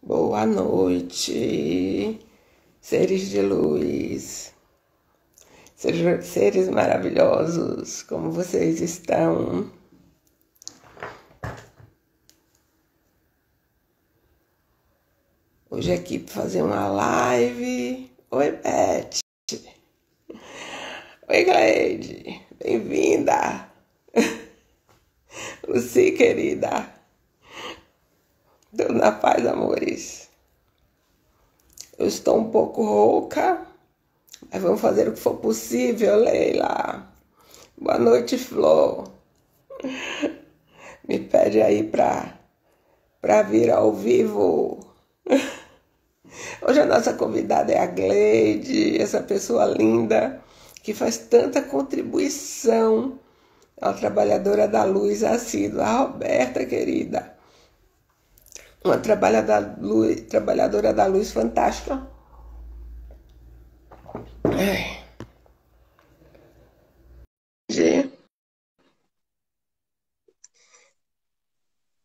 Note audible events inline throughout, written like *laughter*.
Boa noite, seres de luz, seres, seres maravilhosos, como vocês estão? Hoje aqui para fazer uma live. Oi, Beth. Oi, Gleide. Bem-vinda. *laughs* Luci, querida. Deus na paz, amores. Eu estou um pouco rouca, mas vamos fazer o que for possível, Leila. Boa noite, Flor. Me pede aí para pra vir ao vivo. Hoje a nossa convidada é a Gleide, essa pessoa linda que faz tanta contribuição a trabalhadora da luz assídua, a Roberta, querida. Uma trabalhadora da luz, trabalhadora da luz fantástica. Ai.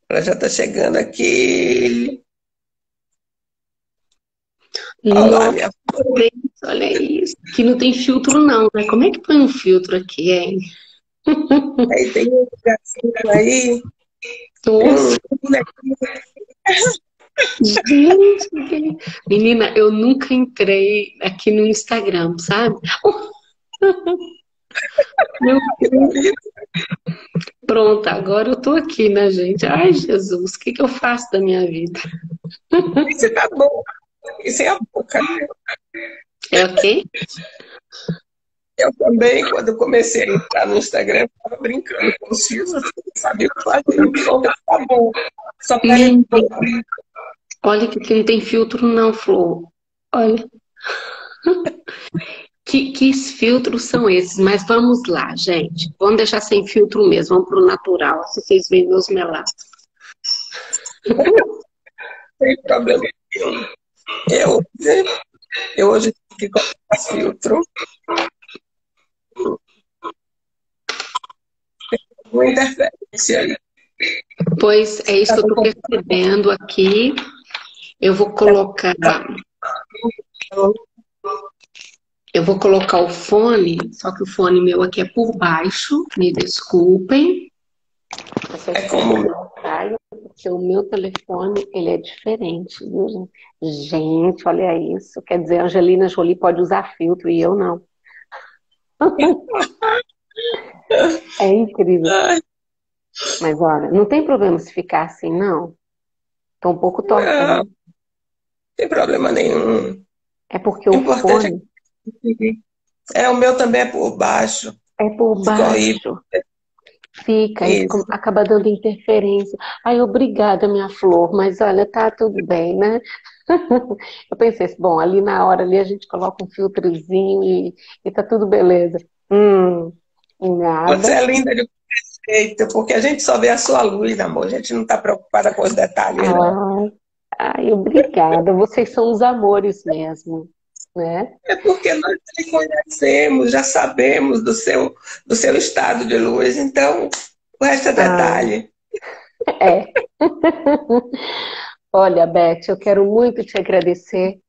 Ela já está chegando aqui. Olá, minha Olha isso. Aqui não tem filtro, não, né? Como é que põe um filtro aqui, hein? Aí tem um gatinho aí. Nossa. Gente, menina, eu nunca entrei aqui no Instagram, sabe? Meu Deus. Pronto, agora eu tô aqui, né, gente? Ai, Jesus, o que, que eu faço da minha vida? Isso tá bom. Isso é a boca. É o quê? Eu também, quando comecei a entrar no Instagram, estava brincando com os filhos, assim, sabia o que fazer. Então, tá bom. Só. Olha que não tem filtro, não, Flor. Olha. *laughs* que, que filtros são esses? Mas vamos lá, gente. Vamos deixar sem filtro mesmo, vamos para o natural, se vocês veem meus melatos. Sem problema Eu, eu hoje fiquei com filtro. uma interferência aí. Pois é isso que eu estou percebendo aqui. Eu vou colocar. Eu vou colocar o fone, só que o fone meu aqui é por baixo, me desculpem. É como porque o meu telefone ele é diferente, viu, gente? Gente, olha isso. Quer dizer, a Angelina Jolie pode usar filtro e eu não. *laughs* É incrível. Mas olha, não tem problema se ficar assim, não. Tô um pouco torta. Não, né? tem problema nenhum. É porque o, o fone... É, o meu também é por baixo. É por baixo. Fica, aí acaba dando interferência. Ai, obrigada, minha flor, mas olha, tá tudo bem, né? *laughs* Eu pensei assim, bom, ali na hora ali a gente coloca um filtrozinho e, e tá tudo beleza. Hum, Nada. Você é linda de jeito, porque a gente só vê a sua luz, amor. A gente não está preocupada com os detalhes. Ai, ai, obrigada. Vocês são os amores mesmo. Né? É porque nós te conhecemos, já sabemos do seu, do seu estado de luz, então o resto é detalhe. Ah, é. *laughs* Olha, Beth, eu quero muito te agradecer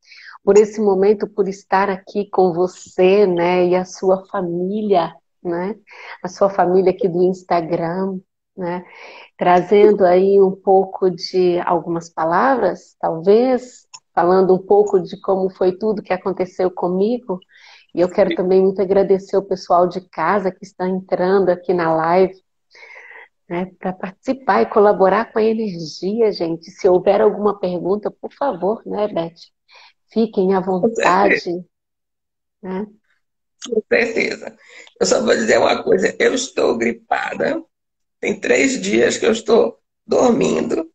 por esse momento, por estar aqui com você, né, e a sua família né? A sua família aqui do Instagram, né? Trazendo aí um pouco de algumas palavras, talvez, falando um pouco de como foi tudo que aconteceu comigo. E eu quero também muito agradecer o pessoal de casa que está entrando aqui na live, né, para participar e colaborar com a energia, gente. Se houver alguma pergunta, por favor, né, Beth? Fiquem à vontade. Né? Com certeza. Eu só vou dizer uma coisa: eu estou gripada. Tem três dias que eu estou dormindo.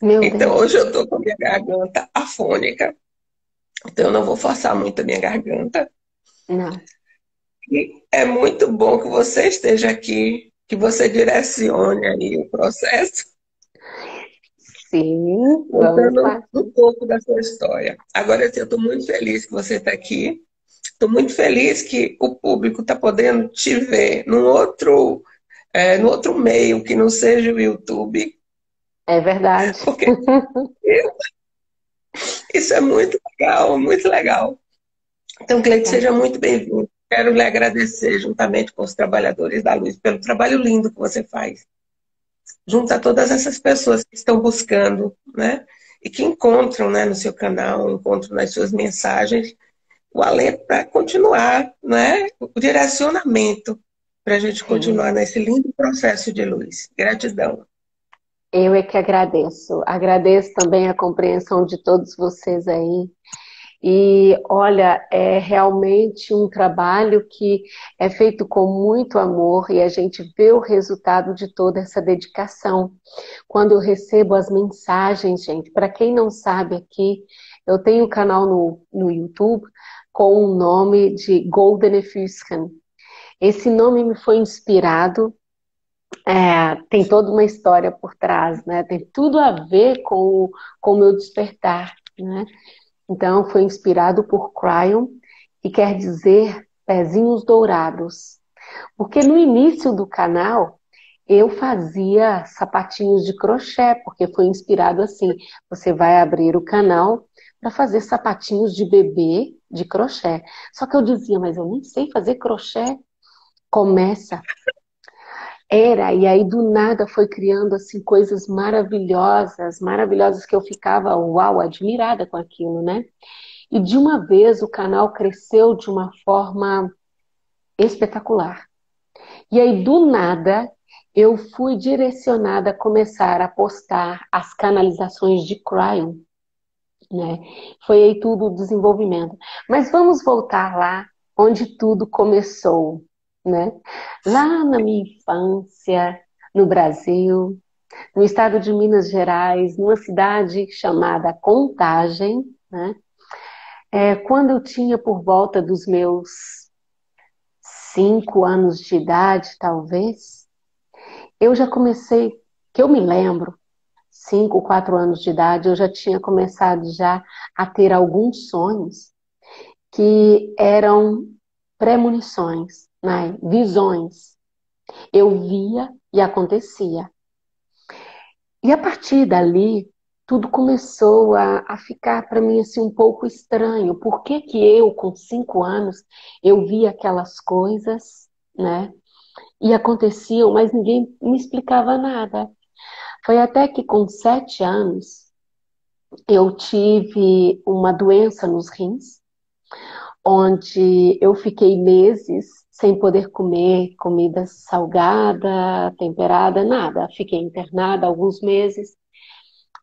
Meu então, Deus. hoje eu estou com a minha garganta afônica. Então, eu não vou forçar muito a minha garganta. Não. E é muito bom que você esteja aqui, que você direcione aí o processo. Sim, contando um pouco da sua história. Agora, assim, eu estou muito feliz que você está aqui. Estou muito feliz que o público está podendo te ver num outro, é, no outro meio que não seja o YouTube. É verdade. Porque *laughs* Isso é muito legal, muito legal. Então, Cleide, seja muito bem-vindo. Quero lhe agradecer, juntamente com os trabalhadores da luz, pelo trabalho lindo que você faz. Junto a todas essas pessoas que estão buscando, né? E que encontram né, no seu canal, encontram nas suas mensagens o alento para continuar, né? O direcionamento para a gente continuar nesse lindo processo de luz. Gratidão. Eu é que agradeço. Agradeço também a compreensão de todos vocês aí. E olha, é realmente um trabalho que é feito com muito amor e a gente vê o resultado de toda essa dedicação. Quando eu recebo as mensagens, gente, para quem não sabe aqui, eu tenho um canal no, no YouTube com o nome de Golden Efuscan. Esse nome me foi inspirado é, tem toda uma história por trás, né? Tem tudo a ver com o, com o meu despertar, né? Então, foi inspirado por Cryon, que quer dizer pezinhos dourados. Porque no início do canal, eu fazia sapatinhos de crochê, porque foi inspirado assim. Você vai abrir o canal para fazer sapatinhos de bebê de crochê. Só que eu dizia, mas eu nem sei fazer crochê. Começa era, e aí do nada foi criando assim coisas maravilhosas, maravilhosas que eu ficava, uau, admirada com aquilo, né? E de uma vez o canal cresceu de uma forma espetacular. E aí do nada eu fui direcionada a começar a postar as canalizações de Cryon, né? Foi aí tudo o desenvolvimento. Mas vamos voltar lá onde tudo começou né? Lá na minha infância, no Brasil, no estado de Minas Gerais, numa cidade chamada Contagem, né? É, quando eu tinha por volta dos meus cinco anos de idade, talvez, eu já comecei, que eu me lembro, cinco, quatro anos de idade, eu já tinha começado já a ter alguns sonhos que eram premonições né? visões. Eu via e acontecia. E a partir dali, tudo começou a, a ficar para mim assim um pouco estranho. Por que, que eu, com cinco anos, eu via aquelas coisas, né? E aconteciam, mas ninguém me explicava nada. Foi até que com sete anos eu tive uma doença nos rins, onde eu fiquei meses sem poder comer comida salgada, temperada, nada. Fiquei internada alguns meses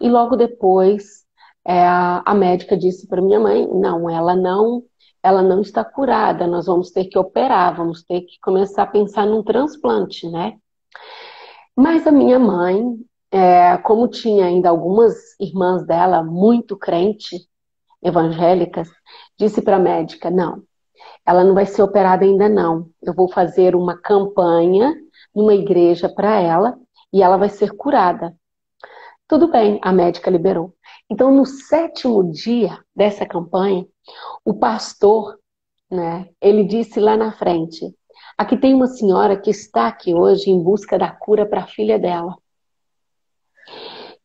e logo depois é, a médica disse para minha mãe, não, ela não, ela não está curada. Nós vamos ter que operar, vamos ter que começar a pensar num transplante, né? Mas a minha mãe, é, como tinha ainda algumas irmãs dela muito crente, evangélicas, disse para a médica, não, ela não vai ser operada ainda não. Eu vou fazer uma campanha numa igreja para ela e ela vai ser curada. Tudo bem, a médica liberou. Então, no sétimo dia dessa campanha, o pastor, né, ele disse lá na frente: aqui tem uma senhora que está aqui hoje em busca da cura para a filha dela.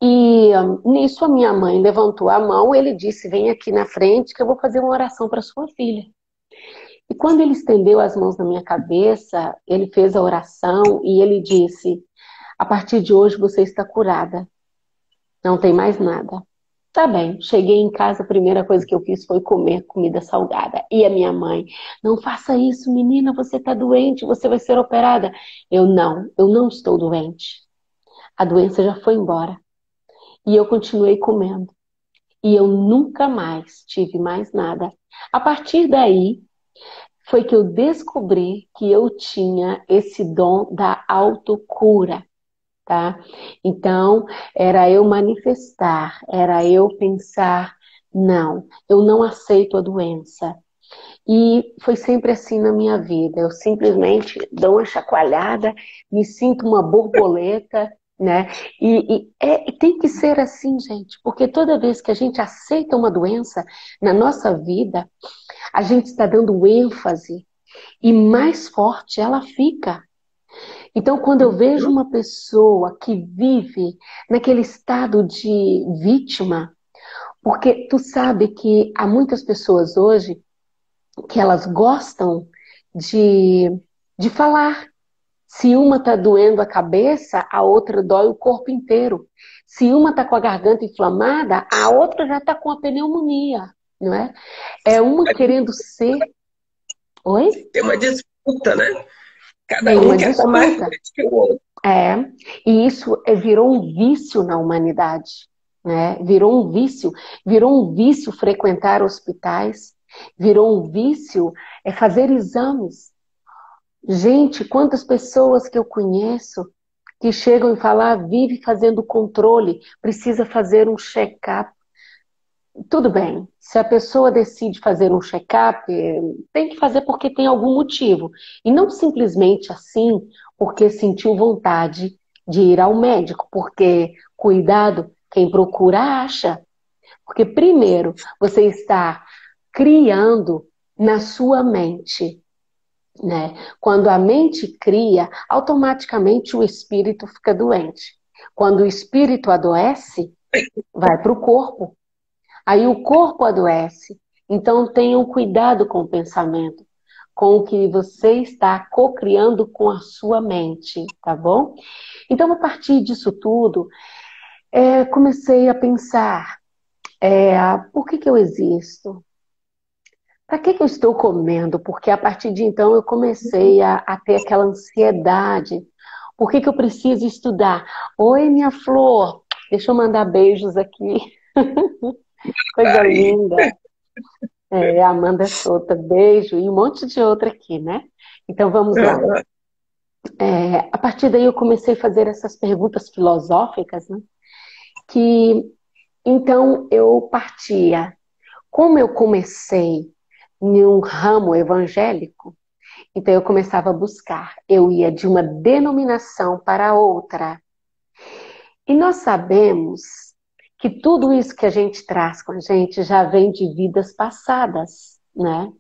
E um, nisso a minha mãe levantou a mão, ele disse: Vem aqui na frente que eu vou fazer uma oração para sua filha. E quando ele estendeu as mãos na minha cabeça, ele fez a oração e ele disse: A partir de hoje você está curada. Não tem mais nada. Tá bem, cheguei em casa, a primeira coisa que eu fiz foi comer comida salgada. E a minha mãe, não faça isso, menina, você está doente, você vai ser operada. Eu não, eu não estou doente. A doença já foi embora. E eu continuei comendo. E eu nunca mais tive mais nada. A partir daí, foi que eu descobri que eu tinha esse dom da autocura, tá? Então, era eu manifestar, era eu pensar, não, eu não aceito a doença. E foi sempre assim na minha vida. Eu simplesmente dou uma chacoalhada, me sinto uma borboleta, né? E, e, é, tem que ser assim, gente, porque toda vez que a gente aceita uma doença na nossa vida, a gente está dando ênfase e mais forte ela fica. Então, quando eu vejo uma pessoa que vive naquele estado de vítima, Porque tu sabe que há muitas pessoas hoje que elas gostam de, de falar. Se uma está doendo a cabeça, a outra dói o corpo inteiro. Se uma está com a garganta inflamada, a outra já está com a pneumonia, não é? É uma querendo ser. Oi? Tem uma disputa, né? Cada Tem um quer disputa. mais que o outro. É, e isso é, virou um vício na humanidade. Né? Virou um vício, virou um vício frequentar hospitais, virou um vício é fazer exames. Gente, quantas pessoas que eu conheço que chegam e falam, ah, vive fazendo controle, precisa fazer um check-up. Tudo bem, se a pessoa decide fazer um check-up, tem que fazer porque tem algum motivo. E não simplesmente assim, porque sentiu vontade de ir ao médico, porque, cuidado, quem procura acha. Porque, primeiro, você está criando na sua mente. Né? Quando a mente cria, automaticamente o espírito fica doente. Quando o espírito adoece, vai para o corpo. Aí o corpo adoece. Então tenham cuidado com o pensamento, com o que você está co-criando com a sua mente, tá bom? Então, a partir disso tudo, é, comecei a pensar: é, por que, que eu existo? Para que, que eu estou comendo? Porque a partir de então eu comecei a, a ter aquela ansiedade. Por que, que eu preciso estudar? Oi, minha flor, deixa eu mandar beijos aqui. *laughs* Coisa linda. É, Amanda Souta, beijo, e um monte de outra aqui, né? Então vamos lá. É, a partir daí eu comecei a fazer essas perguntas filosóficas, né? que então eu partia. Como eu comecei em um ramo evangélico, então eu começava a buscar. Eu ia de uma denominação para outra. E nós sabemos que tudo isso que a gente traz com a gente já vem de vidas passadas, né?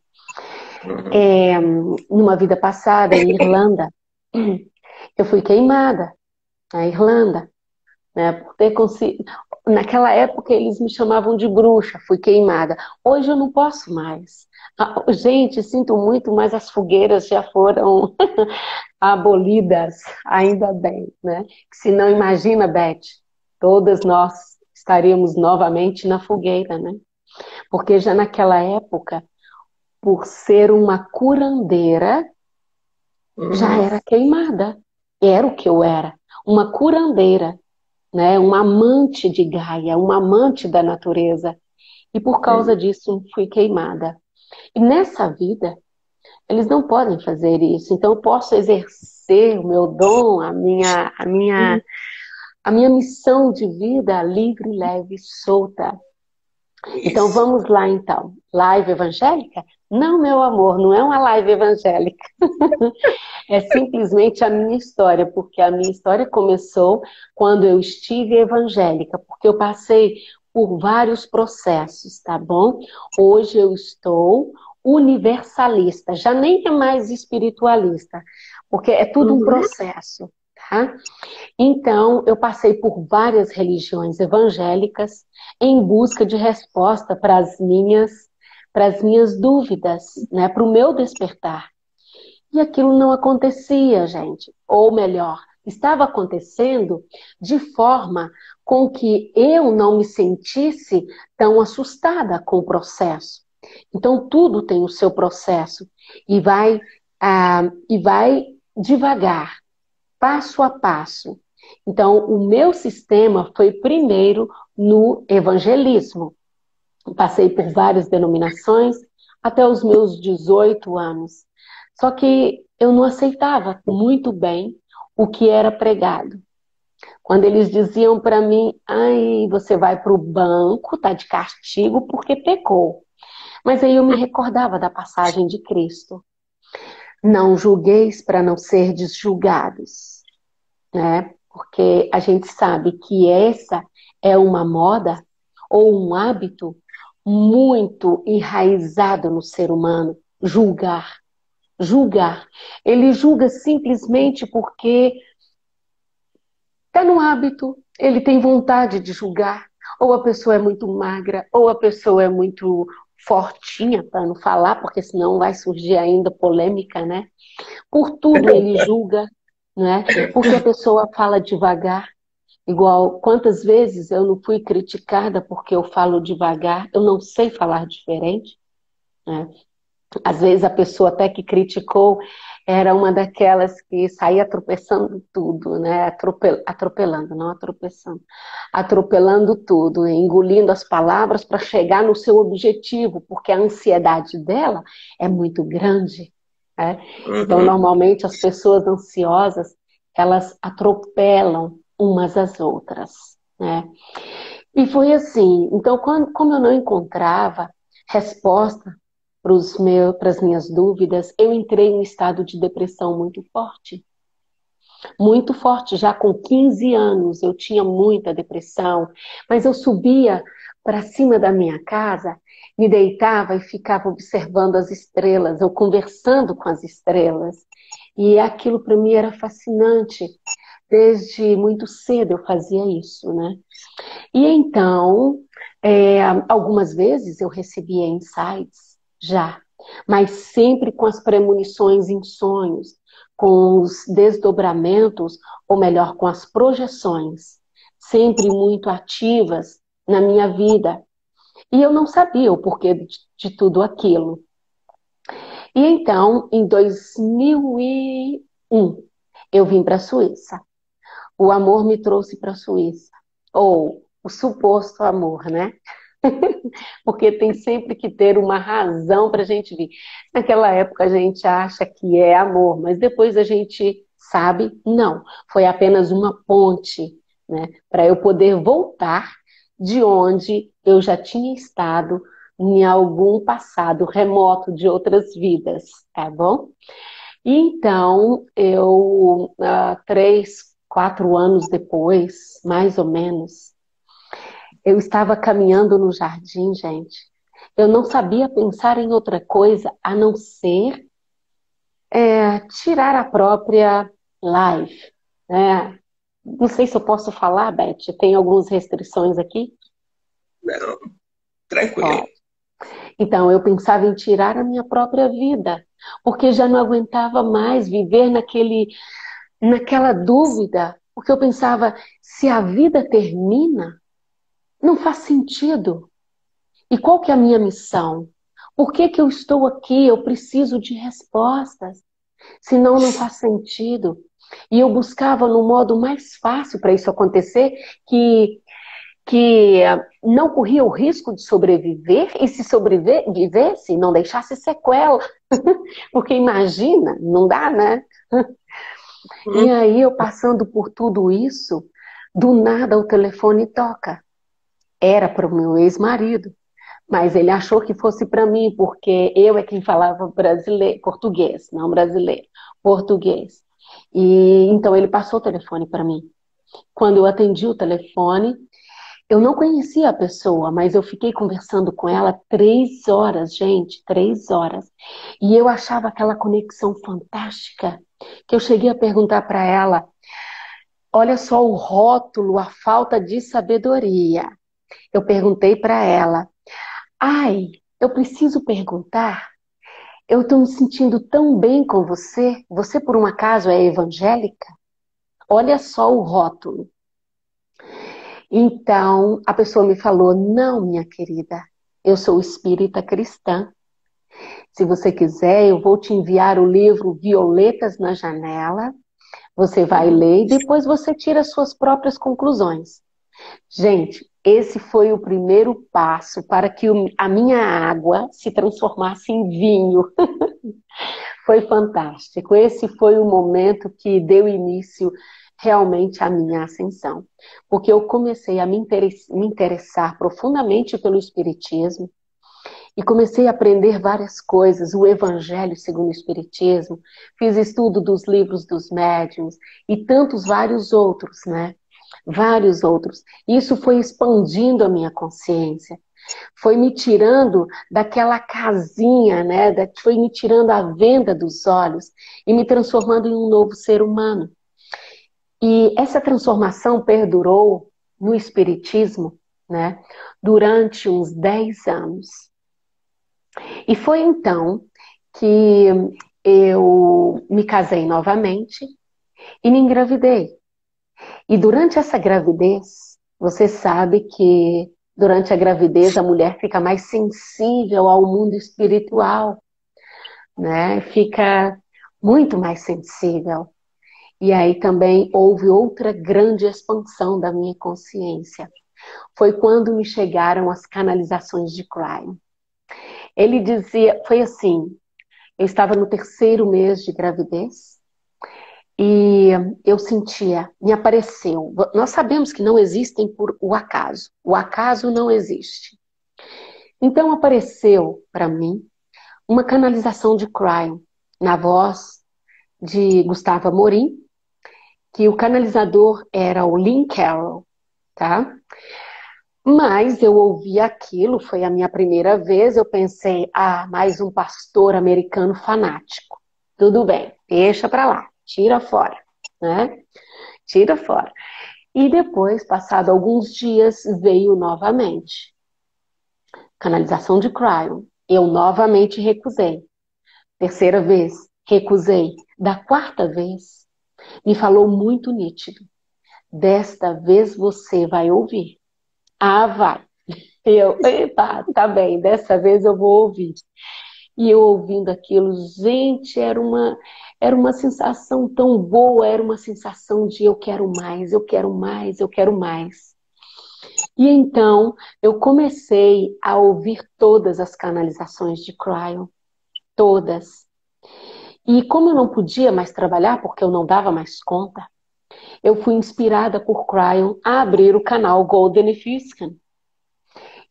Uhum. É, numa vida passada, em Irlanda, eu fui queimada na Irlanda né? Por ter. Naquela época eles me chamavam de bruxa, fui queimada. Hoje eu não posso mais. Ah, gente, sinto muito, mas as fogueiras já foram *laughs* abolidas, ainda bem, né? Se não imagina, Beth, todas nós estaríamos novamente na fogueira, né? Porque já naquela época, por ser uma curandeira, uhum. já era queimada. Era o que eu era, uma curandeira né? Uma amante de Gaia, uma amante da natureza. E por causa disso fui queimada. E nessa vida, eles não podem fazer isso. Então eu posso exercer o meu dom, a minha, a minha, a minha missão de vida livre, leve, solta. Então vamos lá então. Live evangélica? Não, meu amor, não é uma live evangélica. *laughs* é simplesmente a minha história, porque a minha história começou quando eu estive evangélica, porque eu passei por vários processos, tá bom? Hoje eu estou universalista, já nem é mais espiritualista, porque é tudo um uhum. processo, tá? Então, eu passei por várias religiões evangélicas em busca de resposta para as minhas para as minhas dúvidas, né, para o meu despertar. E aquilo não acontecia, gente. Ou melhor, estava acontecendo de forma com que eu não me sentisse tão assustada com o processo. Então tudo tem o seu processo e vai ah, e vai devagar, passo a passo. Então o meu sistema foi primeiro no evangelismo. Passei por várias denominações até os meus 18 anos. Só que eu não aceitava muito bem o que era pregado. Quando eles diziam para mim, ai, você vai para o banco, tá de castigo porque pecou. Mas aí eu me recordava da passagem de Cristo. Não julgueis para não ser julgados, né? Porque a gente sabe que essa é uma moda ou um hábito muito enraizado no ser humano, julgar. Julgar. Ele julga simplesmente porque está no hábito, ele tem vontade de julgar. ou a pessoa é muito magra, ou a pessoa é muito fortinha, para não falar, porque senão vai surgir ainda polêmica, né? Por tudo ele julga, né? Porque a pessoa fala devagar. Igual, quantas vezes eu não fui criticada porque eu falo devagar, eu não sei falar diferente, né? Às vezes a pessoa até que criticou era uma daquelas que saía tropeçando tudo, né? Atropel, atropelando, não atropelando, atropelando tudo, engolindo as palavras para chegar no seu objetivo, porque a ansiedade dela é muito grande. Né? Uhum. Então, normalmente as pessoas ansiosas elas atropelam umas às outras, né? E foi assim. Então, quando, como eu não encontrava resposta para as minhas dúvidas, eu entrei em um estado de depressão muito forte. Muito forte, já com 15 anos eu tinha muita depressão, mas eu subia para cima da minha casa, me deitava e ficava observando as estrelas, ou conversando com as estrelas. E aquilo para mim era fascinante. Desde muito cedo eu fazia isso, né? E então, é, algumas vezes eu recebia insights já, mas sempre com as premonições em sonhos, com os desdobramentos, ou melhor, com as projeções, sempre muito ativas na minha vida. E eu não sabia o porquê de, de tudo aquilo. E então, em 2001, eu vim para a Suíça. O amor me trouxe para a Suíça. Ou o suposto amor, né? *laughs* Porque tem sempre que ter uma razão para a gente vir. Naquela época a gente acha que é amor, mas depois a gente sabe, não. Foi apenas uma ponte, né? Para eu poder voltar de onde eu já tinha estado em algum passado remoto de outras vidas, tá bom? Então, eu, uh, três, quatro anos depois, mais ou menos, eu estava caminhando no jardim, gente. Eu não sabia pensar em outra coisa a não ser é, tirar a própria live. Né? Não sei se eu posso falar, Beth. Tem algumas restrições aqui? Não, tranquilo. Então, eu pensava em tirar a minha própria vida, porque já não aguentava mais viver naquele, naquela dúvida, porque eu pensava, se a vida termina, não faz sentido. E qual que é a minha missão? Por que, que eu estou aqui? Eu preciso de respostas. Senão não faz sentido. E eu buscava no modo mais fácil para isso acontecer, que, que não corria o risco de sobreviver, e se sobrevivesse, não deixasse sequela. *laughs* Porque imagina, não dá, né? Uhum. E aí eu passando por tudo isso, do nada o telefone toca era para o meu ex-marido, mas ele achou que fosse para mim, porque eu é quem falava brasileiro, português, não brasileiro, português. E então ele passou o telefone para mim. Quando eu atendi o telefone, eu não conhecia a pessoa, mas eu fiquei conversando com ela três horas, gente, três horas. E eu achava aquela conexão fantástica, que eu cheguei a perguntar para ela: olha só o rótulo, a falta de sabedoria eu perguntei para ela: Ai, eu preciso perguntar. Eu estou me sentindo tão bem com você. Você, por um acaso, é evangélica? Olha só o rótulo. Então, a pessoa me falou: Não, minha querida, eu sou espírita cristã. Se você quiser, eu vou te enviar o livro Violetas na Janela. Você vai ler e depois você tira suas próprias conclusões. Gente, esse foi o primeiro passo para que a minha água se transformasse em vinho. *laughs* foi fantástico. Esse foi o momento que deu início realmente à minha ascensão. Porque eu comecei a me interessar profundamente pelo Espiritismo e comecei a aprender várias coisas, o Evangelho segundo o Espiritismo, fiz estudo dos livros dos médiuns e tantos vários outros, né? vários outros. Isso foi expandindo a minha consciência, foi me tirando daquela casinha, né? Foi me tirando a venda dos olhos e me transformando em um novo ser humano. E essa transformação perdurou no Espiritismo né? Durante uns 10 anos. E foi então que eu me casei novamente e me engravidei. E durante essa gravidez, você sabe que durante a gravidez a mulher fica mais sensível ao mundo espiritual, né? Fica muito mais sensível. E aí também houve outra grande expansão da minha consciência. Foi quando me chegaram as canalizações de crime. Ele dizia, foi assim, eu estava no terceiro mês de gravidez e eu sentia, me apareceu. Nós sabemos que não existem por o acaso. O acaso não existe. Então apareceu para mim uma canalização de crime na voz de Gustavo Amorim, que o canalizador era o Lynn Carroll, tá? Mas eu ouvi aquilo, foi a minha primeira vez, eu pensei, ah, mais um pastor americano fanático. Tudo bem, deixa para lá, tira fora, né? Tira fora. E depois, passado alguns dias, veio novamente. Canalização de cryo. Eu novamente recusei. Terceira vez, recusei. Da quarta vez, me falou muito nítido. Desta vez você vai ouvir. Ah, vai. *laughs* Eu, epa, tá bem, dessa vez eu vou ouvir. E eu ouvindo aquilo, gente, era uma, era uma sensação tão boa, era uma sensação de eu quero mais, eu quero mais, eu quero mais. E então eu comecei a ouvir todas as canalizações de Cryon, todas. E como eu não podia mais trabalhar, porque eu não dava mais conta, eu fui inspirada por Cryon a abrir o canal Golden Fiscan.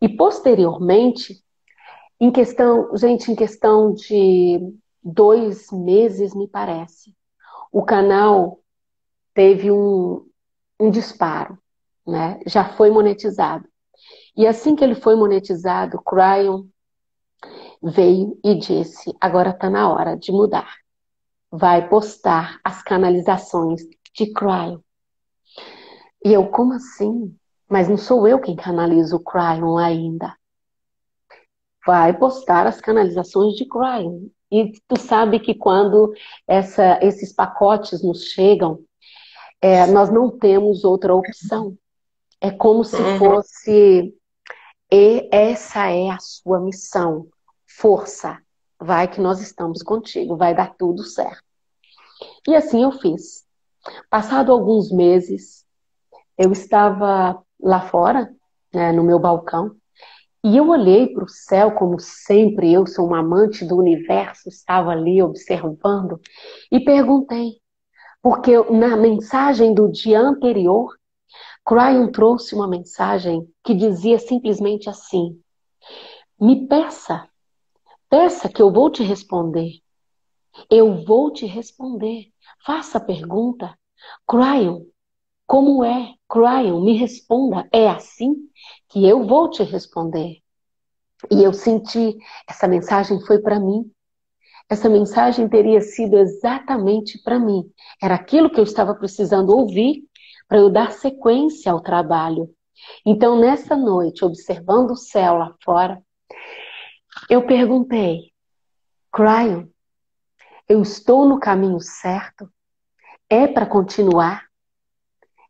E posteriormente, em questão, gente, em questão de dois meses, me parece, o canal teve um, um disparo, né? Já foi monetizado. E assim que ele foi monetizado, Cryon veio e disse: agora está na hora de mudar. Vai postar as canalizações de cryo. E eu, como assim? Mas não sou eu quem canaliza o cryo ainda. Vai postar as canalizações de cryo. E tu sabe que quando essa, esses pacotes nos chegam, é, nós não temos outra opção. É como se uhum. fosse e essa é a sua missão. Força, vai que nós estamos contigo, vai dar tudo certo. E assim eu fiz. Passado alguns meses, eu estava lá fora, né, no meu balcão, e eu olhei para o céu, como sempre, eu sou uma amante do universo, estava ali observando, e perguntei, porque na mensagem do dia anterior, Cryon trouxe uma mensagem que dizia simplesmente assim: Me peça, peça que eu vou te responder. Eu vou te responder. Faça a pergunta. Cryon, como é? Cryon, me responda. É assim que eu vou te responder. E eu senti, essa mensagem foi para mim. Essa mensagem teria sido exatamente para mim. Era aquilo que eu estava precisando ouvir para eu dar sequência ao trabalho. Então, nessa noite, observando o céu lá fora, eu perguntei, Cryon, eu estou no caminho certo? É para continuar?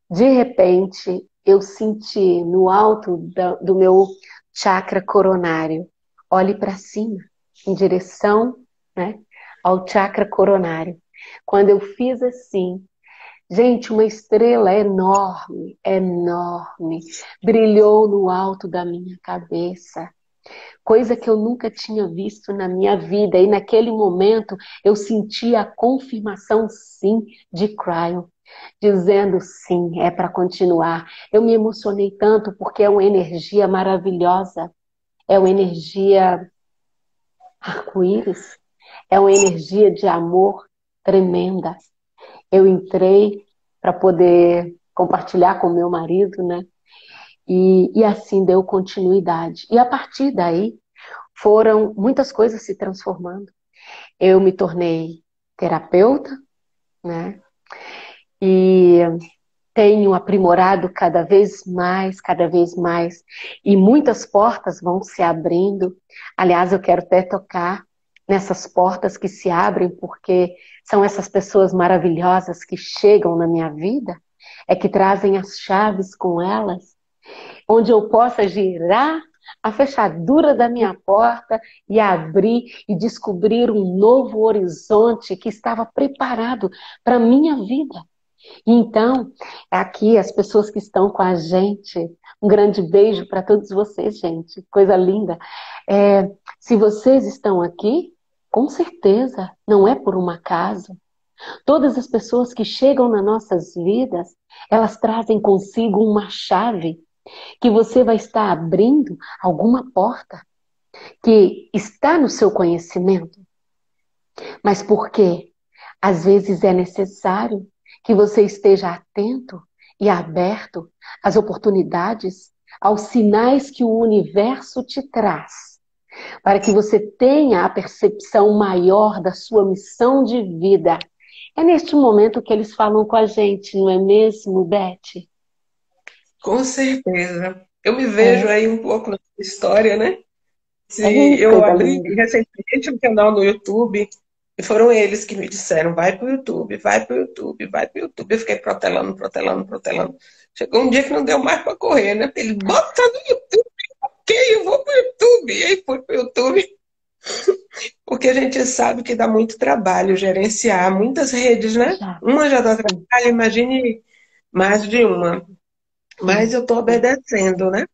De repente, eu senti no alto do meu chakra coronário, olhe para cima, em direção né, ao chakra coronário. Quando eu fiz assim, gente, uma estrela enorme, enorme, brilhou no alto da minha cabeça coisa que eu nunca tinha visto na minha vida. E naquele momento eu senti a confirmação, sim, de Cryo, dizendo sim, é para continuar. Eu me emocionei tanto porque é uma energia maravilhosa, é uma energia arco-íris, é uma energia de amor tremenda. Eu entrei para poder compartilhar com meu marido, né? E, e assim deu continuidade. E a partir daí, foram muitas coisas se transformando. Eu me tornei terapeuta, né? E tenho aprimorado cada vez mais, cada vez mais, e muitas portas vão se abrindo. Aliás, eu quero até tocar nessas portas que se abrem, porque são essas pessoas maravilhosas que chegam na minha vida, é que trazem as chaves com elas, onde eu possa girar a fechadura da minha porta e abrir e descobrir um novo horizonte que estava preparado para a minha vida. Então, aqui as pessoas que estão com a gente, um grande beijo para todos vocês, gente, coisa linda. É, se vocês estão aqui, com certeza não é por um acaso. Todas as pessoas que chegam nas nossas vidas, elas trazem consigo uma chave que você vai estar abrindo alguma porta que está no seu conhecimento. Mas por quê? Às vezes é necessário que você esteja atento e aberto às oportunidades, aos sinais que o universo te traz, para que você tenha a percepção maior da sua missão de vida. É neste momento que eles falam com a gente, não é mesmo, Beth? Com certeza. Eu me vejo é. aí um pouco na história, né? Se é eu abri recentemente um canal no YouTube e foram eles que me disseram, vai para o YouTube, vai para o YouTube, vai para o YouTube. Eu fiquei protelando, protelando, protelando. Chegou um dia que não deu mais para correr, né? Ele bota no YouTube, ok, eu vou para o YouTube. E aí fui para o YouTube. *laughs* Porque a gente sabe que dá muito trabalho gerenciar muitas redes, né? Uma já dá trabalho, imagine mais de uma. Mas eu estou obedecendo, né?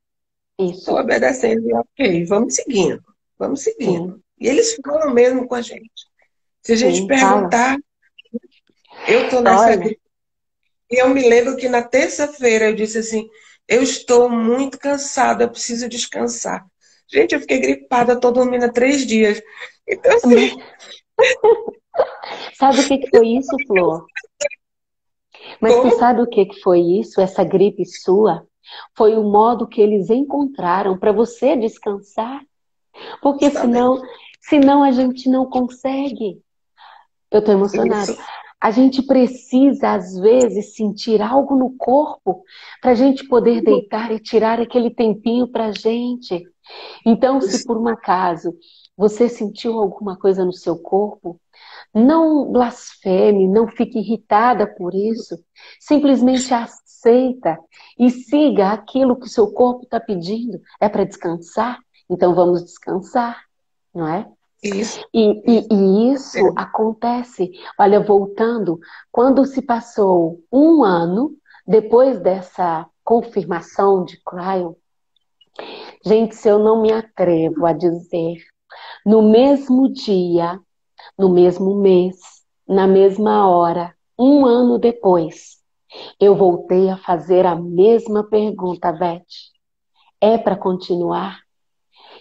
Isso. Estou obedecendo e ok, vamos seguindo, vamos seguindo. Sim. E eles falam mesmo com a gente. Se a gente Sim, perguntar, fala. eu estou nessa Olha. E eu me lembro que na terça-feira eu disse assim, eu estou muito cansada, eu preciso descansar. Gente, eu fiquei gripada, estou dormindo há três dias. Então, assim... *laughs* sabe o que, que foi isso, Flor? *laughs* Mas Como? tu sabe o que, que foi isso, essa gripe sua? Foi o modo que eles encontraram para você descansar. Porque senão, senão a gente não consegue. Eu estou emocionada. Isso. A gente precisa, às vezes, sentir algo no corpo para a gente poder deitar e tirar aquele tempinho para a gente. Então, se por um acaso você sentiu alguma coisa no seu corpo, não blasfeme, não fique irritada por isso. Simplesmente aceita e siga aquilo que o seu corpo está pedindo. É para descansar? Então vamos descansar, não é? Isso. E, e, e isso é. acontece, olha, voltando, quando se passou um ano depois dessa confirmação de Cryon, gente, se eu não me atrevo a dizer, no mesmo dia, no mesmo mês, na mesma hora, um ano depois, eu voltei a fazer a mesma pergunta, Beth. É para continuar?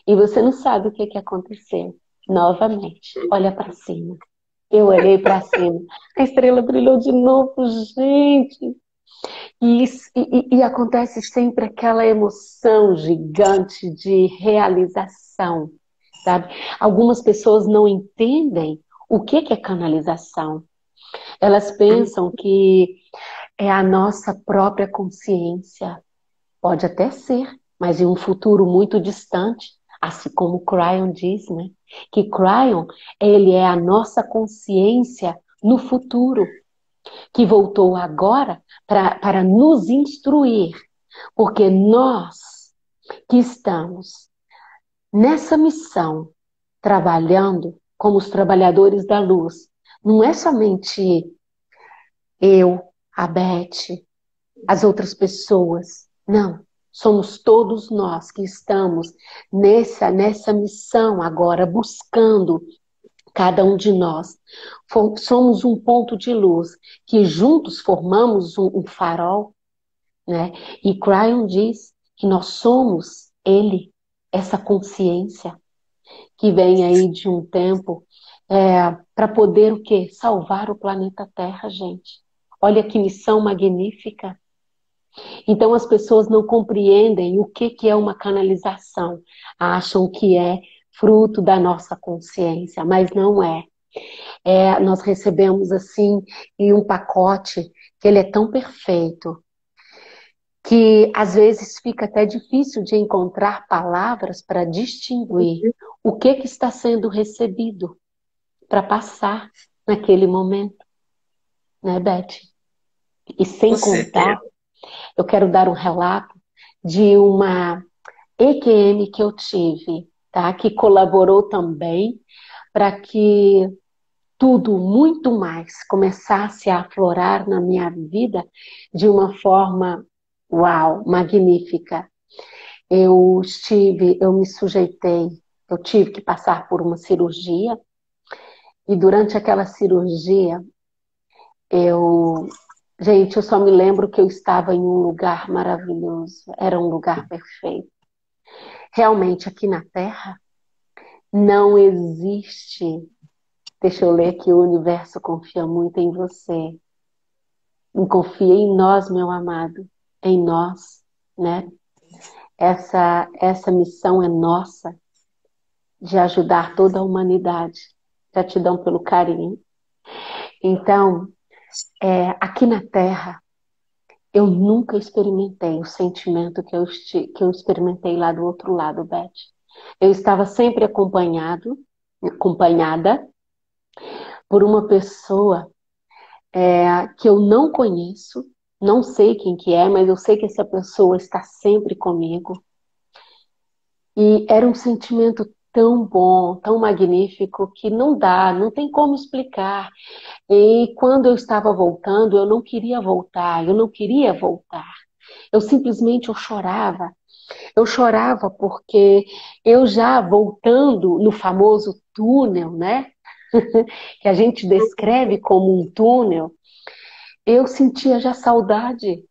E você não sabe o que, que aconteceu novamente. Olha para cima. Eu olhei para cima. A estrela brilhou de novo, gente. E, e, e, acontece sempre aquela emoção gigante de realização, sabe? Algumas pessoas não entendem o que, é canalização. Elas pensam que é a nossa própria consciência. Pode até ser, mas em um futuro muito distante, assim como Cryon diz, né? Que Cryon, ele é a nossa consciência no futuro, que voltou agora para nos instruir, porque nós que estamos nessa missão, trabalhando como os trabalhadores da luz, não é somente eu, a Beth, as outras pessoas, não. Somos todos nós que estamos nessa, nessa missão agora, buscando cada um de nós. Somos um ponto de luz, que juntos formamos um, um farol. Né? E Cryon diz que nós somos Ele, essa consciência, que vem aí de um tempo é, para poder o quê? Salvar o planeta Terra, gente. Olha que missão magnífica. Então as pessoas não compreendem o que, que é uma canalização, acham que é fruto da nossa consciência, mas não é. é nós recebemos assim em um pacote que ele é tão perfeito, que às vezes fica até difícil de encontrar palavras para distinguir o que, que está sendo recebido para passar naquele momento. Né, Beth? E sem Você contar, eu quero dar um relato de uma EQM que eu tive, tá? Que colaborou também para que tudo muito mais começasse a aflorar na minha vida de uma forma uau, magnífica. Eu estive, eu me sujeitei, eu tive que passar por uma cirurgia e durante aquela cirurgia eu Gente, eu só me lembro que eu estava em um lugar maravilhoso, era um lugar perfeito. Realmente, aqui na Terra, não existe. Deixa eu ler que o universo confia muito em você. Confia em nós, meu amado, em nós, né? Essa, essa missão é nossa de ajudar toda a humanidade. Gratidão pelo carinho. Então, é, aqui na Terra, eu nunca experimentei o sentimento que eu, que eu experimentei lá do outro lado, Beth. Eu estava sempre acompanhado, acompanhada por uma pessoa é, que eu não conheço, não sei quem que é, mas eu sei que essa pessoa está sempre comigo. E era um sentimento tão bom, tão magnífico, que não dá, não tem como explicar. E quando eu estava voltando, eu não queria voltar, eu não queria voltar. Eu simplesmente eu chorava. Eu chorava porque eu já voltando no famoso túnel, né? *laughs* que a gente descreve como um túnel, eu sentia já saudade.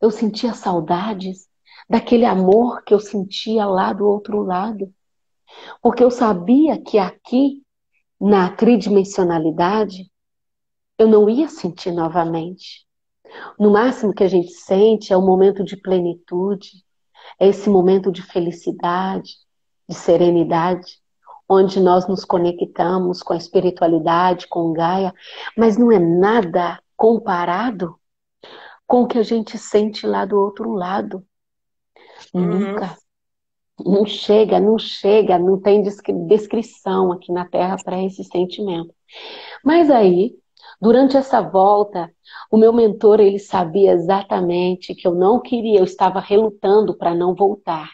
Eu sentia saudades daquele amor que eu sentia lá do outro lado. Porque eu sabia que aqui, na tridimensionalidade, eu não ia sentir novamente. No máximo que a gente sente é o momento de plenitude, é esse momento de felicidade, de serenidade, onde nós nos conectamos com a espiritualidade, com Gaia, mas não é nada comparado com o que a gente sente lá do outro lado. Uhum. Nunca. Não chega, não chega, não tem descrição aqui na Terra para esse sentimento. Mas aí, durante essa volta, o meu mentor ele sabia exatamente que eu não queria, eu estava relutando para não voltar.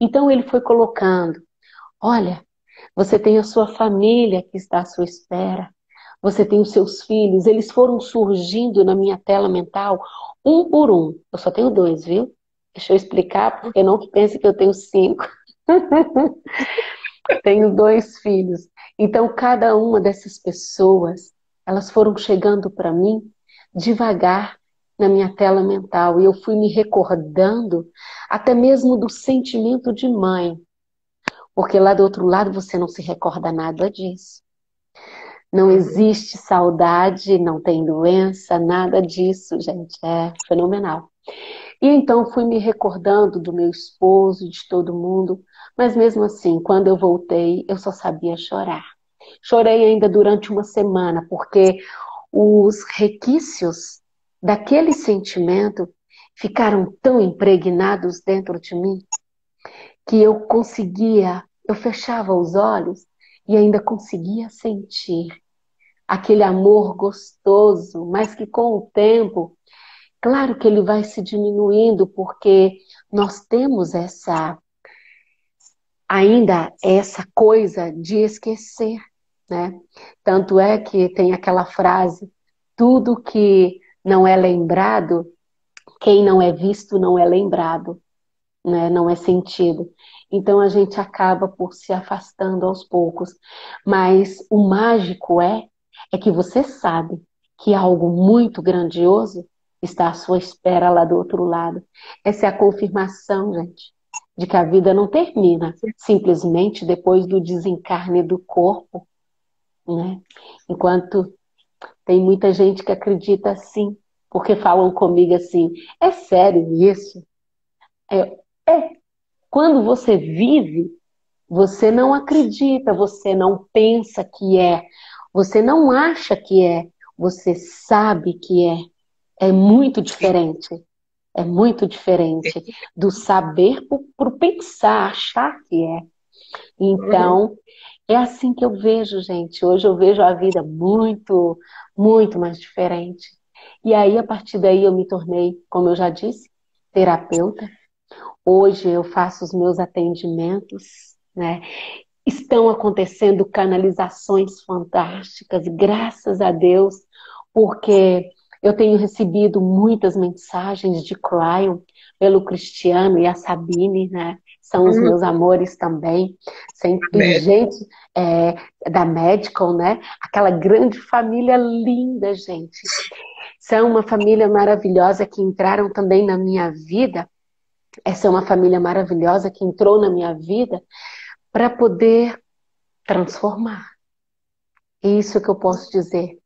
Então ele foi colocando: olha, você tem a sua família que está à sua espera. Você tem os seus filhos, eles foram surgindo na minha tela mental um por um. Eu só tenho dois, viu? Deixa eu explicar, porque não que pense que eu tenho cinco. *laughs* tenho dois filhos. Então, cada uma dessas pessoas, elas foram chegando para mim devagar na minha tela mental. E eu fui me recordando até mesmo do sentimento de mãe. Porque lá do outro lado você não se recorda nada disso. Não existe saudade, não tem doença, nada disso, gente. É fenomenal. E então fui me recordando do meu esposo, de todo mundo, mas mesmo assim, quando eu voltei, eu só sabia chorar. Chorei ainda durante uma semana, porque os requisitos daquele sentimento ficaram tão impregnados dentro de mim que eu conseguia, eu fechava os olhos e ainda conseguia sentir aquele amor gostoso, mas que com o tempo Claro que ele vai se diminuindo porque nós temos essa ainda essa coisa de esquecer, né? Tanto é que tem aquela frase: tudo que não é lembrado, quem não é visto não é lembrado, né? Não é sentido. Então a gente acaba por se afastando aos poucos. Mas o mágico é é que você sabe que algo muito grandioso está à sua espera lá do outro lado. Essa é a confirmação, gente, de que a vida não termina simplesmente depois do desencarne do corpo, né? Enquanto tem muita gente que acredita assim, porque falam comigo assim: é sério isso? É, é. Quando você vive, você não acredita, você não pensa que é, você não acha que é, você sabe que é. É muito diferente. É muito diferente do saber por, por pensar, achar que é. Então, é assim que eu vejo, gente. Hoje eu vejo a vida muito, muito mais diferente. E aí, a partir daí, eu me tornei, como eu já disse, terapeuta. Hoje eu faço os meus atendimentos, né? Estão acontecendo canalizações fantásticas, graças a Deus, porque eu tenho recebido muitas mensagens de Cryon pelo Cristiano e a Sabine, né? São os hum. meus amores também. Sempre gente é, da Medical, né? Aquela grande família linda, gente. São uma família maravilhosa que entraram também na minha vida. Essa é uma família maravilhosa que entrou na minha vida para poder transformar. Isso que eu posso dizer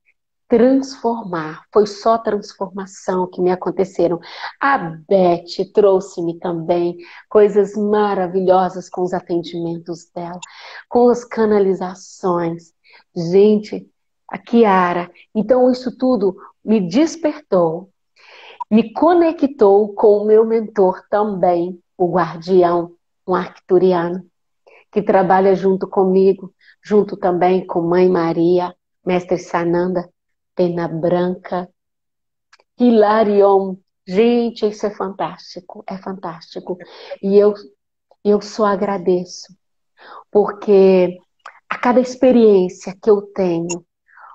transformar. Foi só transformação que me aconteceram. A Beth trouxe-me também coisas maravilhosas com os atendimentos dela, com as canalizações. Gente, a Kiara. Então, isso tudo me despertou, me conectou com o meu mentor também, o guardião, um arcturiano, que trabalha junto comigo, junto também com Mãe Maria, Mestre Sananda, Pena Branca, Hilarion. Gente, isso é fantástico, é fantástico. E eu, eu só agradeço, porque a cada experiência que eu tenho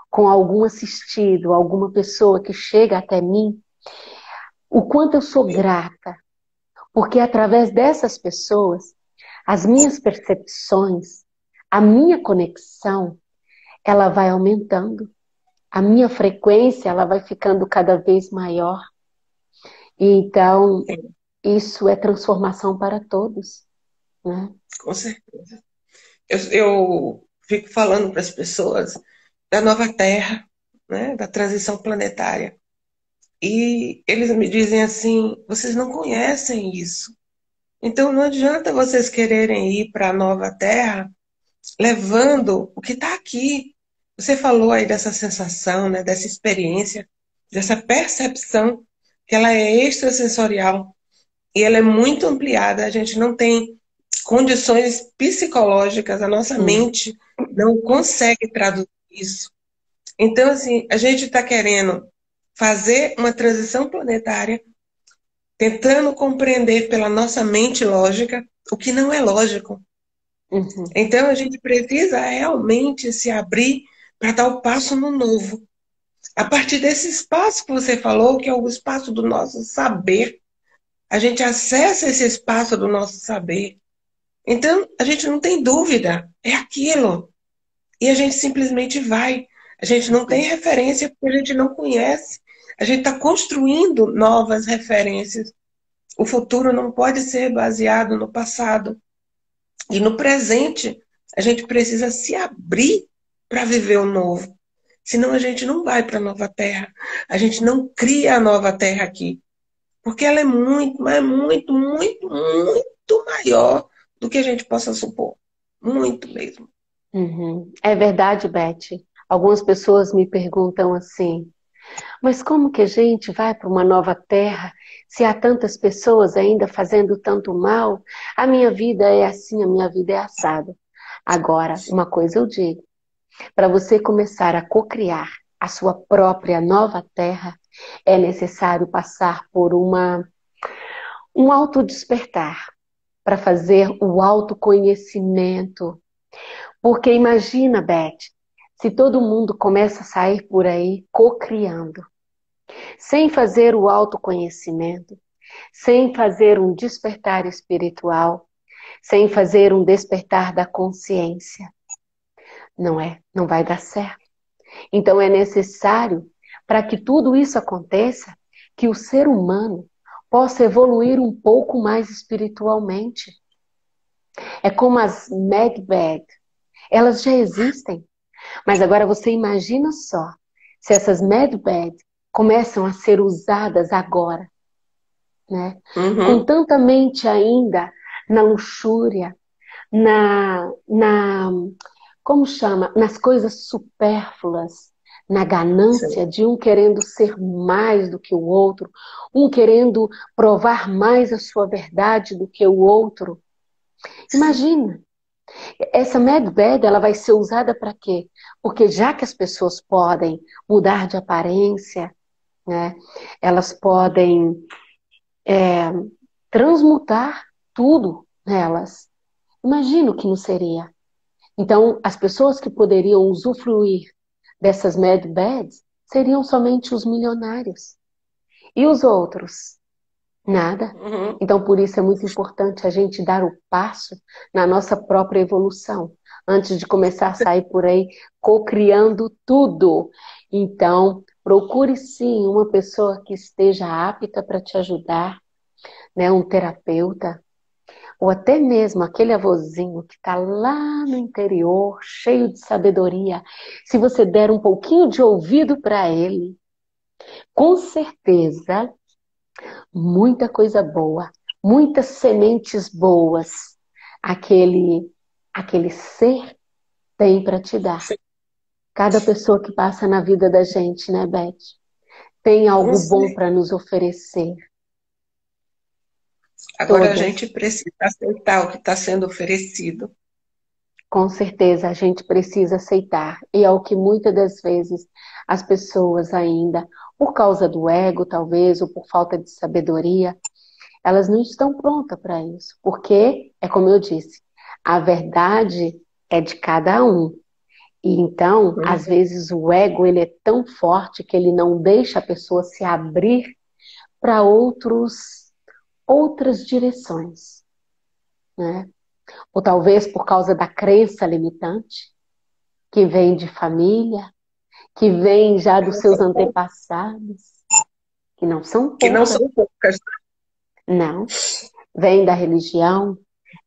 com algum assistido, alguma pessoa que chega até mim, o quanto eu sou grata, porque através dessas pessoas, as minhas percepções, a minha conexão, ela vai aumentando a minha frequência ela vai ficando cada vez maior. Então, isso é transformação para todos. Né? Com certeza. Eu, eu fico falando para as pessoas da nova Terra, né, da transição planetária. E eles me dizem assim: vocês não conhecem isso. Então não adianta vocês quererem ir para a nova Terra levando o que está aqui. Você falou aí dessa sensação, né, dessa experiência, dessa percepção, que ela é extrasensorial e ela é muito ampliada. A gente não tem condições psicológicas, a nossa hum. mente não consegue traduzir isso. Então, assim, a gente está querendo fazer uma transição planetária, tentando compreender pela nossa mente lógica o que não é lógico. Uhum. Então, a gente precisa realmente se abrir para dar o passo no novo. A partir desse espaço que você falou, que é o espaço do nosso saber, a gente acessa esse espaço do nosso saber. Então, a gente não tem dúvida, é aquilo. E a gente simplesmente vai. A gente não tem referência porque a gente não conhece. A gente está construindo novas referências. O futuro não pode ser baseado no passado. E no presente, a gente precisa se abrir para viver o novo. Senão a gente não vai para a nova terra. A gente não cria a nova terra aqui. Porque ela é muito, mas muito, muito, muito maior do que a gente possa supor. Muito mesmo. Uhum. É verdade, Beth. Algumas pessoas me perguntam assim: mas como que a gente vai para uma nova terra se há tantas pessoas ainda fazendo tanto mal? A minha vida é assim, a minha vida é assada. Agora, uma coisa eu digo: para você começar a cocriar a sua própria nova terra, é necessário passar por uma um autodespertar para fazer o autoconhecimento. Porque imagina, Beth, se todo mundo começa a sair por aí cocriando, sem fazer o autoconhecimento, sem fazer um despertar espiritual, sem fazer um despertar da consciência, não é, não vai dar certo. Então é necessário, para que tudo isso aconteça, que o ser humano possa evoluir um pouco mais espiritualmente. É como as medbed, elas já existem. Mas agora você imagina só, se essas medbed começam a ser usadas agora, né? Uhum. Com tanta mente ainda na luxúria, na, na como chama, nas coisas supérfluas, na ganância Sim. de um querendo ser mais do que o outro, um querendo provar mais a sua verdade do que o outro. Imagina, essa Mad Bad ela vai ser usada para quê? Porque já que as pessoas podem mudar de aparência, né, elas podem é, transmutar tudo nelas. Imagina o que não seria. Então, as pessoas que poderiam usufruir dessas Mad Bads seriam somente os milionários. E os outros? Nada. Uhum. Então, por isso é muito importante a gente dar o passo na nossa própria evolução, antes de começar a sair por aí cocriando tudo. Então, procure sim uma pessoa que esteja apta para te ajudar, né, um terapeuta, ou até mesmo aquele avôzinho que está lá no interior, cheio de sabedoria. Se você der um pouquinho de ouvido para ele, com certeza muita coisa boa, muitas sementes boas aquele aquele ser tem para te dar. Cada pessoa que passa na vida da gente, né, Beth? Tem algo bom para nos oferecer. Agora Todas. a gente precisa aceitar o que está sendo oferecido. Com certeza, a gente precisa aceitar. E é o que muitas das vezes as pessoas ainda por causa do ego, talvez, ou por falta de sabedoria, elas não estão prontas para isso. Porque, é como eu disse, a verdade é de cada um. E então, uhum. às vezes, o ego ele é tão forte que ele não deixa a pessoa se abrir para outros outras direções, né? Ou talvez por causa da crença limitante que vem de família, que vem já dos seus antepassados, que não são poucas. Que não são poucas. Não. Vem da religião,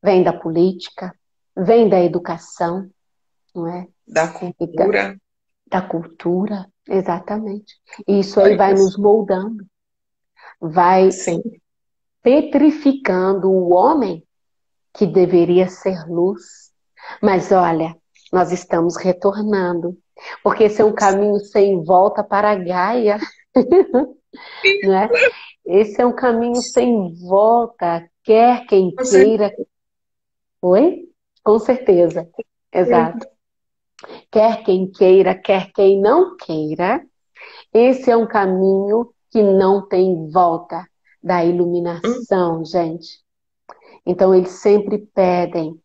vem da política, vem da educação, não é? Da cultura. Da, da cultura, exatamente. E isso aí vai nos moldando, vai Sim. petrificando o homem que deveria ser luz. Mas olha, nós estamos retornando porque esse é um caminho sem volta para a Gaia. *laughs* né? Esse é um caminho sem volta, quer quem queira. Oi? Com certeza. Exato. Quer quem queira, quer quem não queira, esse é um caminho que não tem volta da iluminação, gente. Então, eles sempre pedem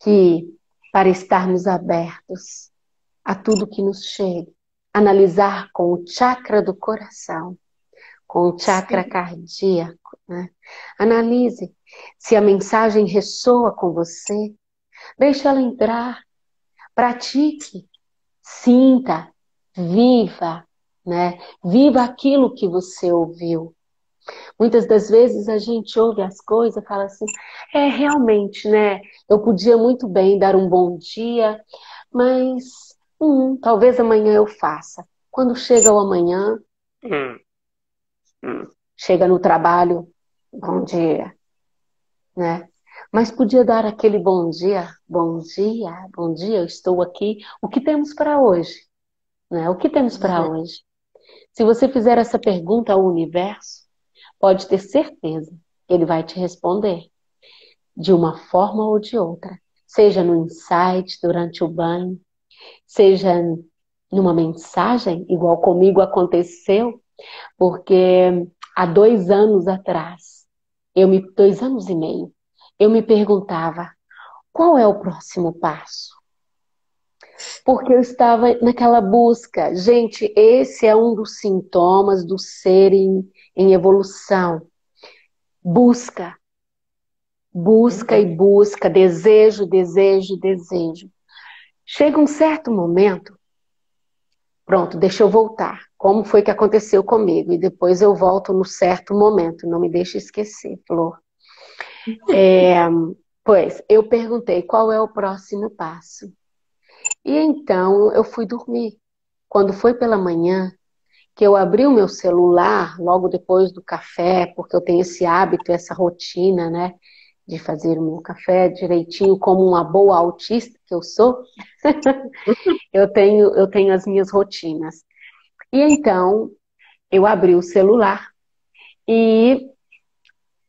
que, para estarmos abertos, a tudo que nos chega. Analisar com o chakra do coração, com o chakra Sim. cardíaco. Né? Analise se a mensagem ressoa com você. Deixe ela entrar. Pratique. Sinta. Viva. Né? Viva aquilo que você ouviu. Muitas das vezes a gente ouve as coisas e fala assim: é realmente, né? Eu podia muito bem dar um bom dia, mas Hum, talvez amanhã eu faça. Quando chega o amanhã, hum, hum, chega no trabalho, bom dia, né? Mas podia dar aquele bom dia, bom dia, bom dia, eu estou aqui. O que temos para hoje? Né? O que temos para uhum. hoje? Se você fizer essa pergunta ao universo, pode ter certeza que ele vai te responder de uma forma ou de outra, seja no insight, durante o banho, seja numa mensagem, igual comigo aconteceu, porque há dois anos atrás, eu me, dois anos e meio, eu me perguntava qual é o próximo passo? Porque eu estava naquela busca. Gente, esse é um dos sintomas do ser em, em evolução. Busca. Busca e busca, desejo, desejo, desejo. Chega um certo momento, pronto, deixa eu voltar. Como foi que aconteceu comigo? E depois eu volto no certo momento, não me deixe esquecer, Flor. É, pois, eu perguntei qual é o próximo passo. E então eu fui dormir. Quando foi pela manhã, que eu abri o meu celular logo depois do café, porque eu tenho esse hábito, essa rotina, né? De fazer o meu café direitinho, como uma boa autista que eu sou, *laughs* eu tenho eu tenho as minhas rotinas. E então eu abri o celular e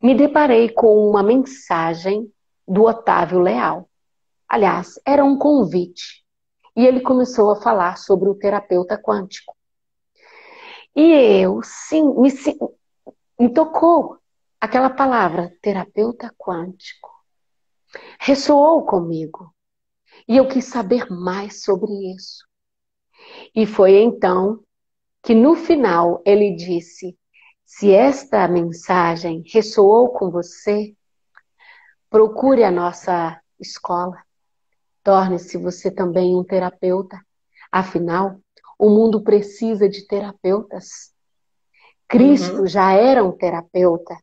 me deparei com uma mensagem do Otávio Leal. Aliás, era um convite. E ele começou a falar sobre o terapeuta quântico. E eu, sim, me, me tocou aquela palavra, terapeuta quântico. Ressoou comigo. E eu quis saber mais sobre isso. E foi então que no final ele disse: se esta mensagem ressoou com você, procure a nossa escola. Torne-se você também um terapeuta. Afinal, o mundo precisa de terapeutas. Cristo uhum. já era um terapeuta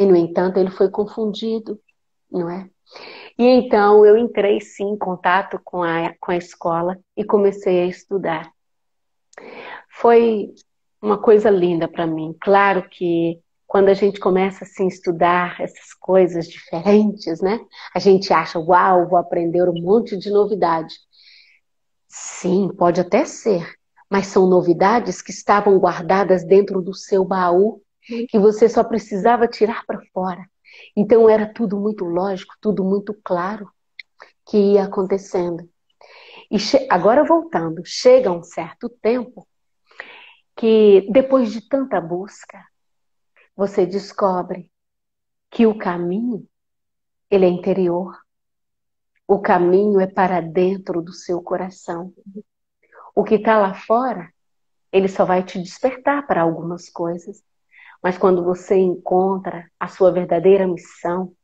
e, no entanto, ele foi confundido, não é? E então eu entrei sim em contato com a, com a escola e comecei a estudar. Foi uma coisa linda para mim. Claro que quando a gente começa assim, a estudar essas coisas diferentes, né? A gente acha, uau, vou aprender um monte de novidade. Sim, pode até ser, mas são novidades que estavam guardadas dentro do seu baú, que você só precisava tirar para fora. Então era tudo muito lógico, tudo muito claro que ia acontecendo. E agora voltando, chega um certo tempo que depois de tanta busca, você descobre que o caminho ele é interior. O caminho é para dentro do seu coração. O que está lá fora, ele só vai te despertar para algumas coisas. Mas quando você encontra a sua verdadeira missão,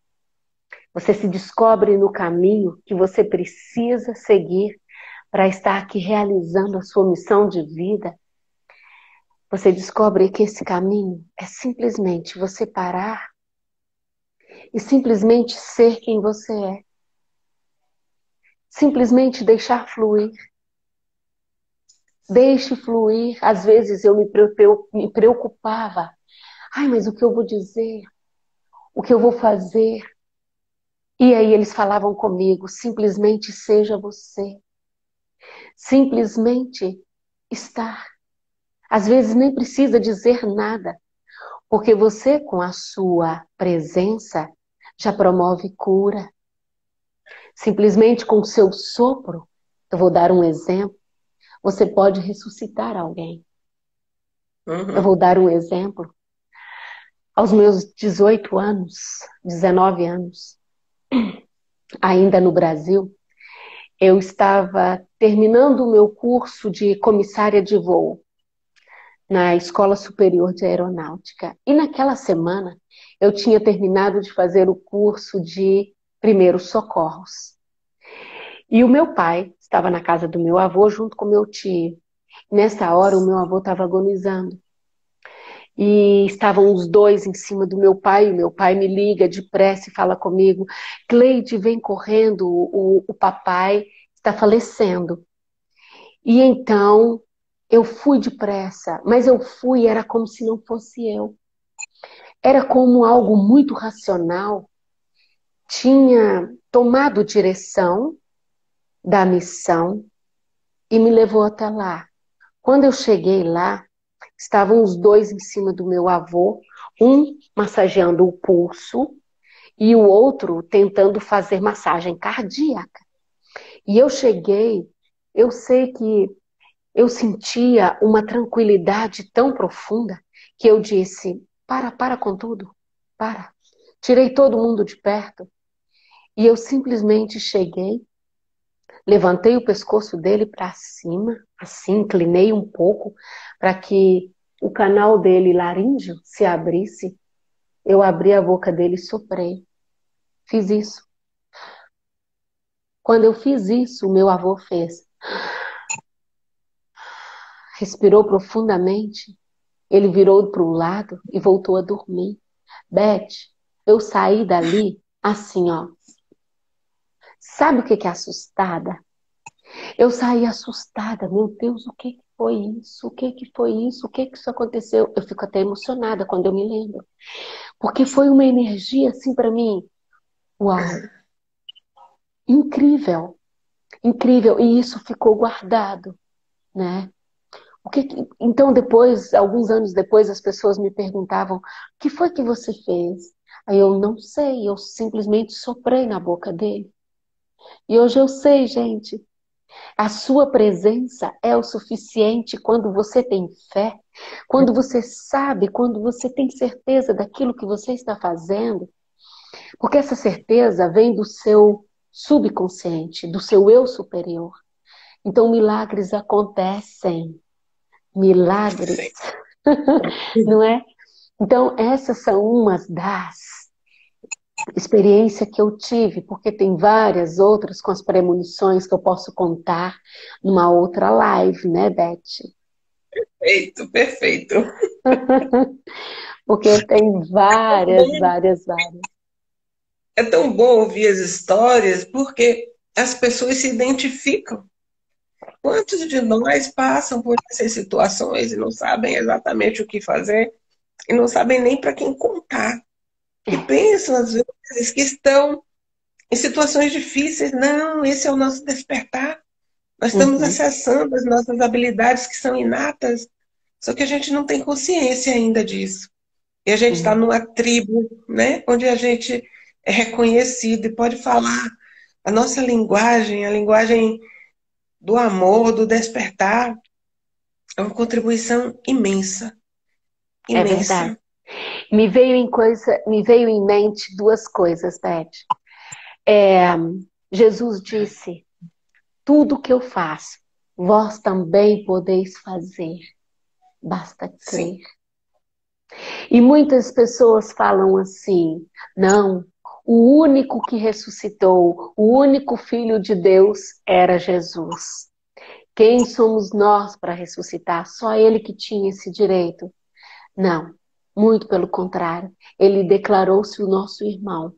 você se descobre no caminho que você precisa seguir para estar aqui realizando a sua missão de vida, você descobre que esse caminho é simplesmente você parar e simplesmente ser quem você é. Simplesmente deixar fluir. Deixe fluir. Às vezes eu me preocupava. Ai, mas o que eu vou dizer? O que eu vou fazer? E aí eles falavam comigo: simplesmente seja você. Simplesmente estar. Às vezes nem precisa dizer nada, porque você, com a sua presença, já promove cura. Simplesmente com o seu sopro, eu vou dar um exemplo, você pode ressuscitar alguém. Uhum. Eu vou dar um exemplo. Aos meus 18 anos, 19 anos, ainda no Brasil, eu estava terminando o meu curso de comissária de voo na Escola Superior de Aeronáutica. E naquela semana eu tinha terminado de fazer o curso de primeiros socorros. E o meu pai estava na casa do meu avô junto com meu tio. Nessa hora o meu avô estava agonizando. E estavam os dois em cima do meu pai, e meu pai me liga depressa e fala comigo: Cleide, vem correndo, o, o papai está falecendo. E então eu fui depressa, mas eu fui, era como se não fosse eu. Era como algo muito racional tinha tomado direção da missão e me levou até lá. Quando eu cheguei lá, estavam os dois em cima do meu avô, um massageando o pulso e o outro tentando fazer massagem cardíaca. E eu cheguei, eu sei que eu sentia uma tranquilidade tão profunda que eu disse: para, para com tudo, para. Tirei todo mundo de perto e eu simplesmente cheguei, levantei o pescoço dele para cima, assim, inclinei um pouco para que o canal dele laríngeo se abrisse. Eu abri a boca dele e soprei. Fiz isso. Quando eu fiz isso, o meu avô fez respirou profundamente. Ele virou para o lado e voltou a dormir. Beth, eu saí dali assim, ó. Sabe o que é assustada? Eu saí assustada. Meu Deus, o que foi isso? O que que foi isso? O que que isso aconteceu? Eu fico até emocionada quando eu me lembro. Porque foi uma energia assim para mim. Uau! Incrível! Incrível! E isso ficou guardado, né? O que, então, depois, alguns anos depois, as pessoas me perguntavam: o que foi que você fez? Aí eu não sei, eu simplesmente soprei na boca dele. E hoje eu sei, gente. A sua presença é o suficiente quando você tem fé, quando você sabe, quando você tem certeza daquilo que você está fazendo. Porque essa certeza vem do seu subconsciente, do seu eu superior. Então, milagres acontecem. Milagres. *laughs* Não é? Então, essas são umas das experiências que eu tive, porque tem várias outras com as premonições que eu posso contar numa outra live, né, Beth? Perfeito, perfeito. *laughs* porque tem várias, várias, várias. É tão bom ouvir as histórias porque as pessoas se identificam. Quantos de nós passam por essas situações e não sabem exatamente o que fazer e não sabem nem para quem contar? E pensam, às vezes, que estão em situações difíceis. Não, esse é o nosso despertar. Nós estamos uhum. acessando as nossas habilidades que são inatas, só que a gente não tem consciência ainda disso. E a gente está uhum. numa tribo, né, onde a gente é reconhecido e pode falar a nossa linguagem, a linguagem do amor, do despertar, é uma contribuição imensa. É imensa. É verdade. Me veio em coisa, me veio em mente duas coisas, Beth. É, Jesus disse: tudo que eu faço, vós também podeis fazer. Basta crer. Sim. E muitas pessoas falam assim: não, o único que ressuscitou, o único Filho de Deus era Jesus. Quem somos nós para ressuscitar? Só ele que tinha esse direito. Não, muito pelo contrário. Ele declarou-se o nosso irmão.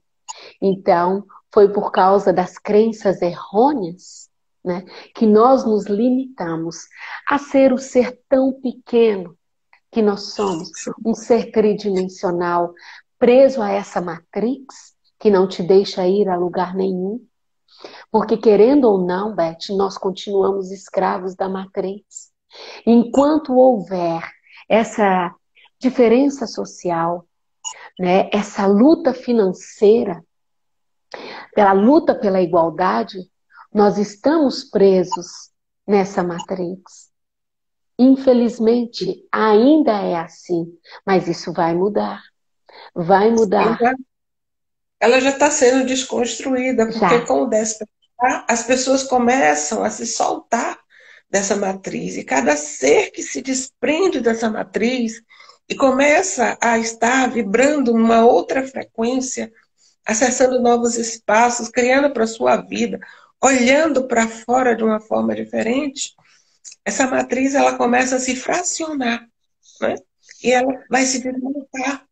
Então, foi por causa das crenças errôneas né, que nós nos limitamos a ser o ser tão pequeno que nós somos, um ser tridimensional, preso a essa matrix que não te deixa ir a lugar nenhum. Porque, querendo ou não, Beth, nós continuamos escravos da matriz. Enquanto houver essa diferença social, né, essa luta financeira, pela luta pela igualdade, nós estamos presos nessa matrix. Infelizmente, ainda é assim, mas isso vai mudar. Vai mudar ela já está sendo desconstruída, porque já. com o despertar, as pessoas começam a se soltar dessa matriz. E cada ser que se desprende dessa matriz e começa a estar vibrando numa outra frequência, acessando novos espaços, criando para a sua vida, olhando para fora de uma forma diferente, essa matriz ela começa a se fracionar, né? E ela vai se desmontar.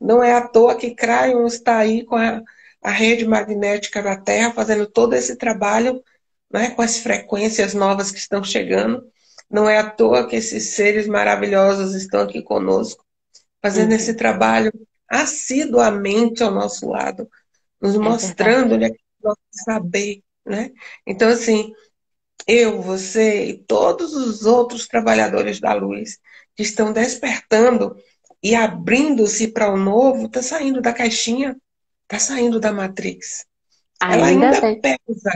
Não é à toa que Crayon está aí com a, a rede magnética da Terra, fazendo todo esse trabalho né, com as frequências novas que estão chegando. Não é à toa que esses seres maravilhosos estão aqui conosco, fazendo uhum. esse trabalho assiduamente ao nosso lado, nos mostrando onde é que nós saber. Né? Então, assim, eu, você e todos os outros trabalhadores da luz que estão despertando e abrindo-se para o novo, está saindo da caixinha, está saindo da Matrix. Ainda ela ainda pesa.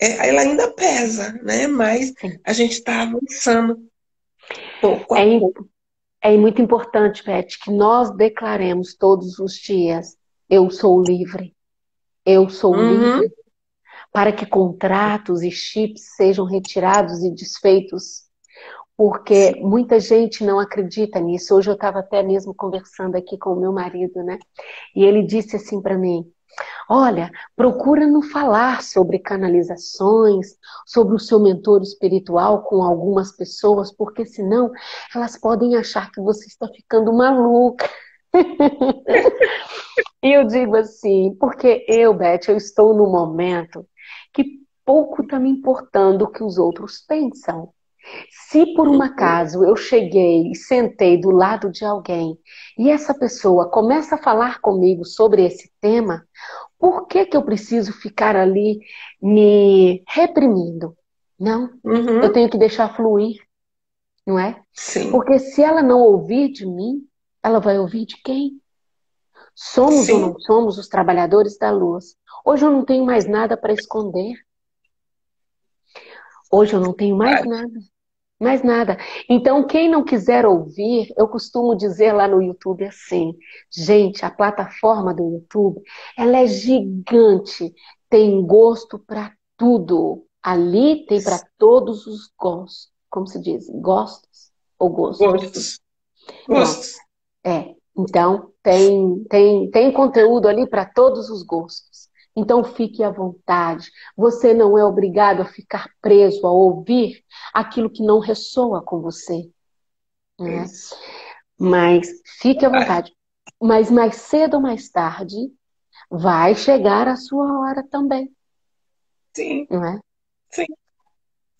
É, ela ainda pesa, né? Mas Sim. a gente está avançando pouco a é, pouco. É muito importante, Beth, que nós declaremos todos os dias: eu sou livre. Eu sou uhum. livre. Para que contratos e chips sejam retirados e desfeitos porque muita gente não acredita nisso. Hoje eu estava até mesmo conversando aqui com o meu marido, né? E ele disse assim para mim: Olha, procura não falar sobre canalizações, sobre o seu mentor espiritual com algumas pessoas, porque senão elas podem achar que você está ficando maluca. *laughs* e eu digo assim, porque eu, Beth, eu estou no momento que pouco está me importando o que os outros pensam. Se por um acaso eu cheguei e sentei do lado de alguém e essa pessoa começa a falar comigo sobre esse tema, Por que, que eu preciso ficar ali me reprimindo? Não, Uhum. eu tenho que deixar fluir, não é? Sim. Porque se ela não ouvir de mim, ela vai ouvir de quem? Somos Sim. ou não somos os trabalhadores da luz? Hoje eu não tenho mais nada para esconder. Hoje eu não tenho mais nada. Mais nada. Então, quem não quiser ouvir, eu costumo dizer lá no YouTube assim, gente, a plataforma do YouTube, ela é gigante, tem gosto para tudo. Ali tem para todos os gostos. Como se diz? Gostos ou gostos? Gostos. Gostos. É. Então, tem, tem, tem conteúdo ali para todos os gostos. Então, fique à vontade. Você não é obrigado a ficar preso a ouvir aquilo que não ressoa com você. Né? Isso. Mas fique à vontade. Mas mais cedo ou mais tarde, vai chegar a sua hora também. Sim, Não é?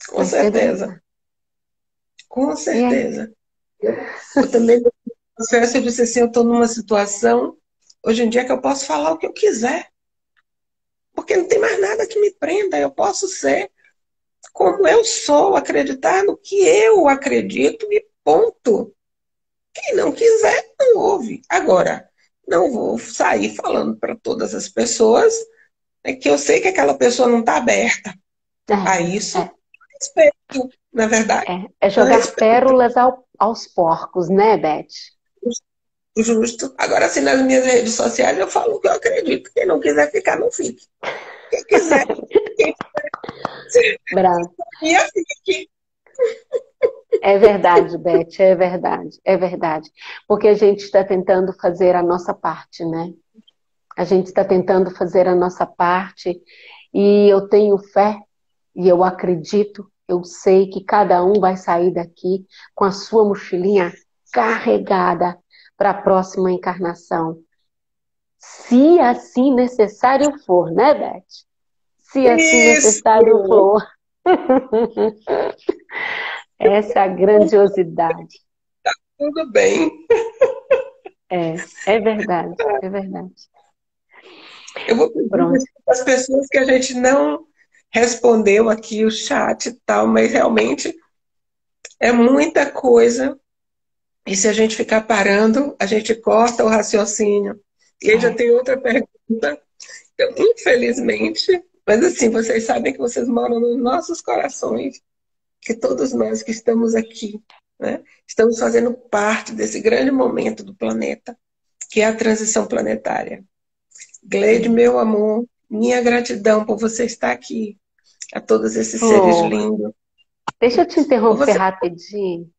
com Mais certeza. Com certeza. Eu também, no processo, eu disse assim, eu estou numa situação, hoje em dia, que eu posso falar o que eu quiser. Porque não tem mais nada que me prenda. Eu posso ser como eu sou, acreditar no que eu acredito e ponto. Quem não quiser, não ouve. Agora, não vou sair falando para todas as pessoas é que eu sei que aquela pessoa não está aberta É, a isso. é. Respeito, na verdade. é, é jogar pérolas ao- aos porcos, né, Beth? Justo. Agora, assim, nas minhas redes sociais, eu falo o que eu acredito. Quem não quiser ficar, não fique. Quem quiser, *laughs* Bravo. minha fique. É verdade, Beth, é verdade, é verdade. Porque a gente está tentando fazer a nossa parte, né? A gente está tentando fazer a nossa parte e eu tenho fé e eu acredito, eu sei que cada um vai sair daqui com a sua mochilinha carregada para a próxima encarnação. Se assim necessário for, né, Beth? Se assim Isso. necessário for. *laughs* Essa é a grandiosidade. Tudo bem. É, é verdade, é verdade. Eu vou pedir as pessoas que a gente não respondeu aqui o chat e tal, mas realmente é muita coisa. E se a gente ficar parando, a gente corta o raciocínio. E aí já tem outra pergunta. Então, infelizmente, mas assim, vocês sabem que vocês moram nos nossos corações, que todos nós que estamos aqui, né, estamos fazendo parte desse grande momento do planeta, que é a transição planetária. Gleide, meu amor, minha gratidão por você estar aqui. A todos esses Oh. seres lindos. Deixa eu te interromper Você- rapidinho.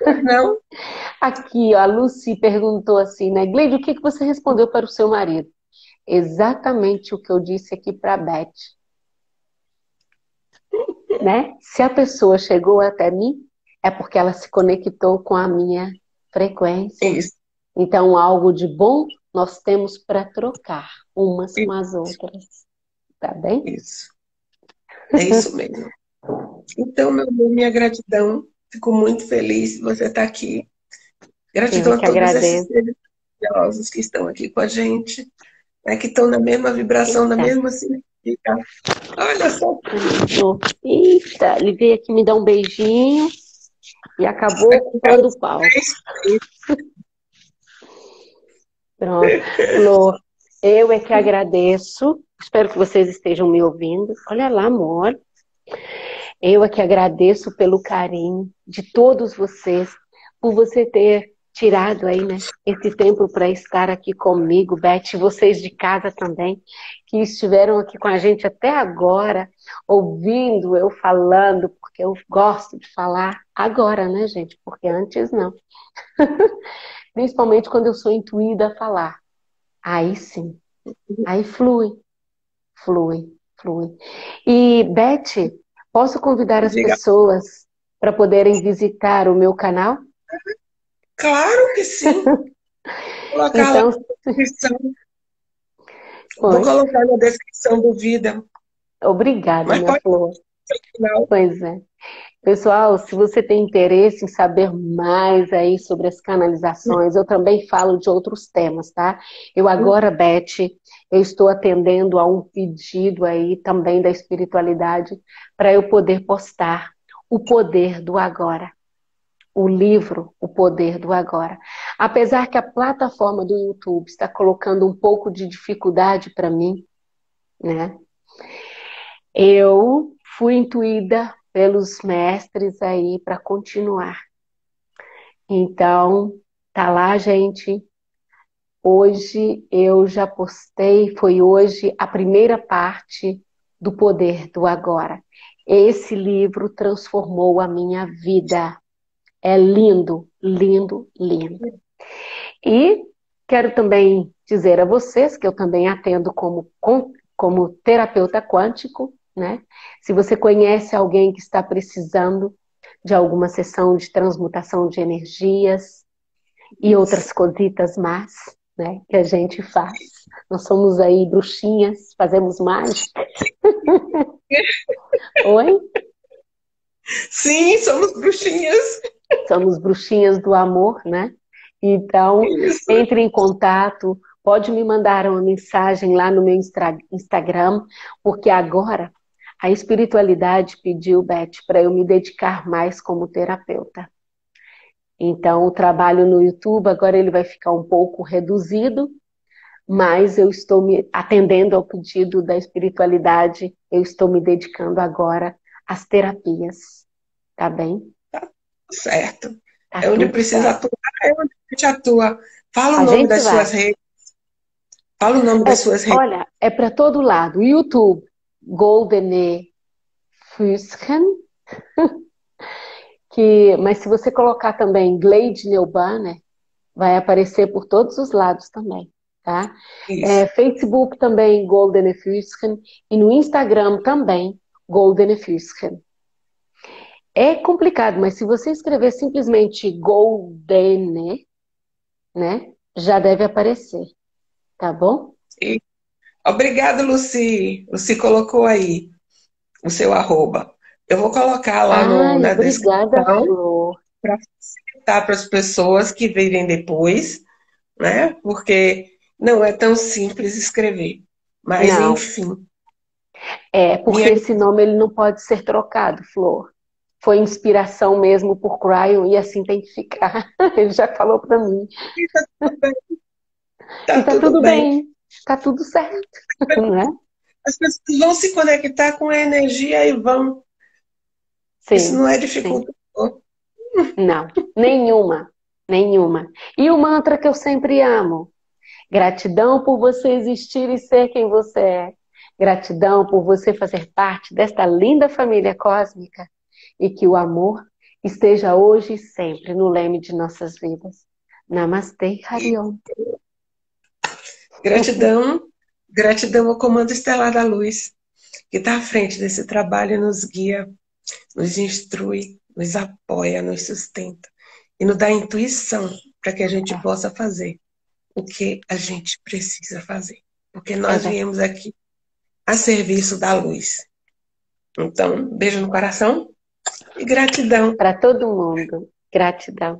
*laughs* Não? Aqui, ó, a Lucy perguntou assim, né? Gleide, o que que você respondeu para o seu marido? Exatamente o que eu disse aqui para a Beth. *laughs* Né? Se a pessoa chegou até mim, é porque ela se conectou com a minha frequência. Isso. Então, algo de bom nós temos para trocar umas com as outras. Tá bem? Isso. É isso mesmo. Então, meu amor, minha gratidão. Fico muito feliz de você estar aqui. Gratidão a todos agradeço. esses maravilhosos que estão aqui com a gente, né, que estão na mesma vibração, na Eita. mesma sintonia. Olha só, Eita, ele veio aqui me dar um beijinho e acabou ocupando o pau. Pronto. Flor, eu é que agradeço. Espero que vocês estejam me ouvindo. Olha lá, amor. Eu é que agradeço pelo carinho de todos vocês, por você ter tirado aí, né, esse tempo para estar aqui comigo, Beth, vocês de casa também, que estiveram aqui com a gente até agora, ouvindo eu falando, porque eu gosto de falar agora, né, gente? Porque antes não. *laughs* Principalmente quando eu sou intuída a falar. Aí sim. Aí flui. Flui, flui. E, Beth, posso convidar as pessoas para poderem visitar o meu canal? claro que sim. *laughs* Colocar Então, na descrição. Vou colocar na descrição do vídeo. obrigada, Mas minha pode- flor. Pois é. Pessoal, se você tem interesse em saber mais aí sobre as canalizações, eu também falo de outros temas, tá? Eu agora, Beth, eu estou atendendo a um pedido aí também da espiritualidade para eu poder postar o poder do agora. O livro O Poder do Agora. Apesar que a plataforma do YouTube está colocando um pouco de dificuldade para mim, né? Eu fui intuída pelos mestres aí para continuar. Então, tá lá, gente. Hoje eu já postei, foi hoje a primeira parte do Poder do Agora. Esse livro transformou a minha vida. É lindo, lindo, lindo. E quero também dizer a vocês que eu também atendo como, como terapeuta quântico né? Se você conhece alguém que está precisando de alguma sessão de transmutação de energias e outras cositas más, né, que a gente faz. Nós somos aí bruxinhas, fazemos mágica. *laughs* Oi? Sim, somos bruxinhas. Somos bruxinhas do amor, né? Então, Isso. entre em contato, pode me mandar uma mensagem lá no meu Instagram, porque agora a espiritualidade pediu, Beth, para eu me dedicar mais como terapeuta. Então, o trabalho no YouTube agora ele vai ficar um pouco reduzido, mas eu estou me atendendo ao pedido da espiritualidade, eu estou me dedicando agora às terapias. Tá bem? Tá certo. Tá é onde precisa certo. atuar, é onde a gente atua. Fala o a nome das vai. suas redes. Fala o nome é, das suas redes. Olha, é para todo lado. YouTube, Goldene Füßchen, que, mas se você colocar também Glade Neubanner, vai aparecer por todos os lados também, tá? É, Facebook também Goldene Füßchen e no Instagram também Goldene Füßchen. É complicado, mas se você escrever simplesmente Goldene, né, já deve aparecer, tá bom? Sim. Obrigada, Luci. Luci colocou aí o seu arroba. Eu vou colocar lá Ai, no, na descrição para facilitar para as pessoas que virem depois, né? Porque não é tão simples escrever. Mas, não. enfim. É, porque Minha... esse nome ele não pode ser trocado, Flor. Foi inspiração mesmo por Cryon e assim tem que ficar. *laughs* Ele já falou para mim. E tá tudo bem. Tá, tá tudo, tudo bem. bem está tudo certo, *laughs* não é? As pessoas vão se conectar com a energia e vão. Sim, Isso não é dificuldade. Não, nenhuma, nenhuma. E o mantra que eu sempre amo: gratidão por você existir e ser quem você é. Gratidão por você fazer parte desta linda família cósmica e que o amor esteja hoje e sempre no leme de nossas vidas. Namastê, Harion. Gratidão, gratidão ao Comando Estelar da Luz, que está à frente desse trabalho e nos guia, nos instrui, nos apoia, nos sustenta e nos dá intuição para que a gente possa fazer o que a gente precisa fazer. Porque nós viemos aqui a serviço da luz. Então, beijo no coração e gratidão. Para todo mundo. Gratidão.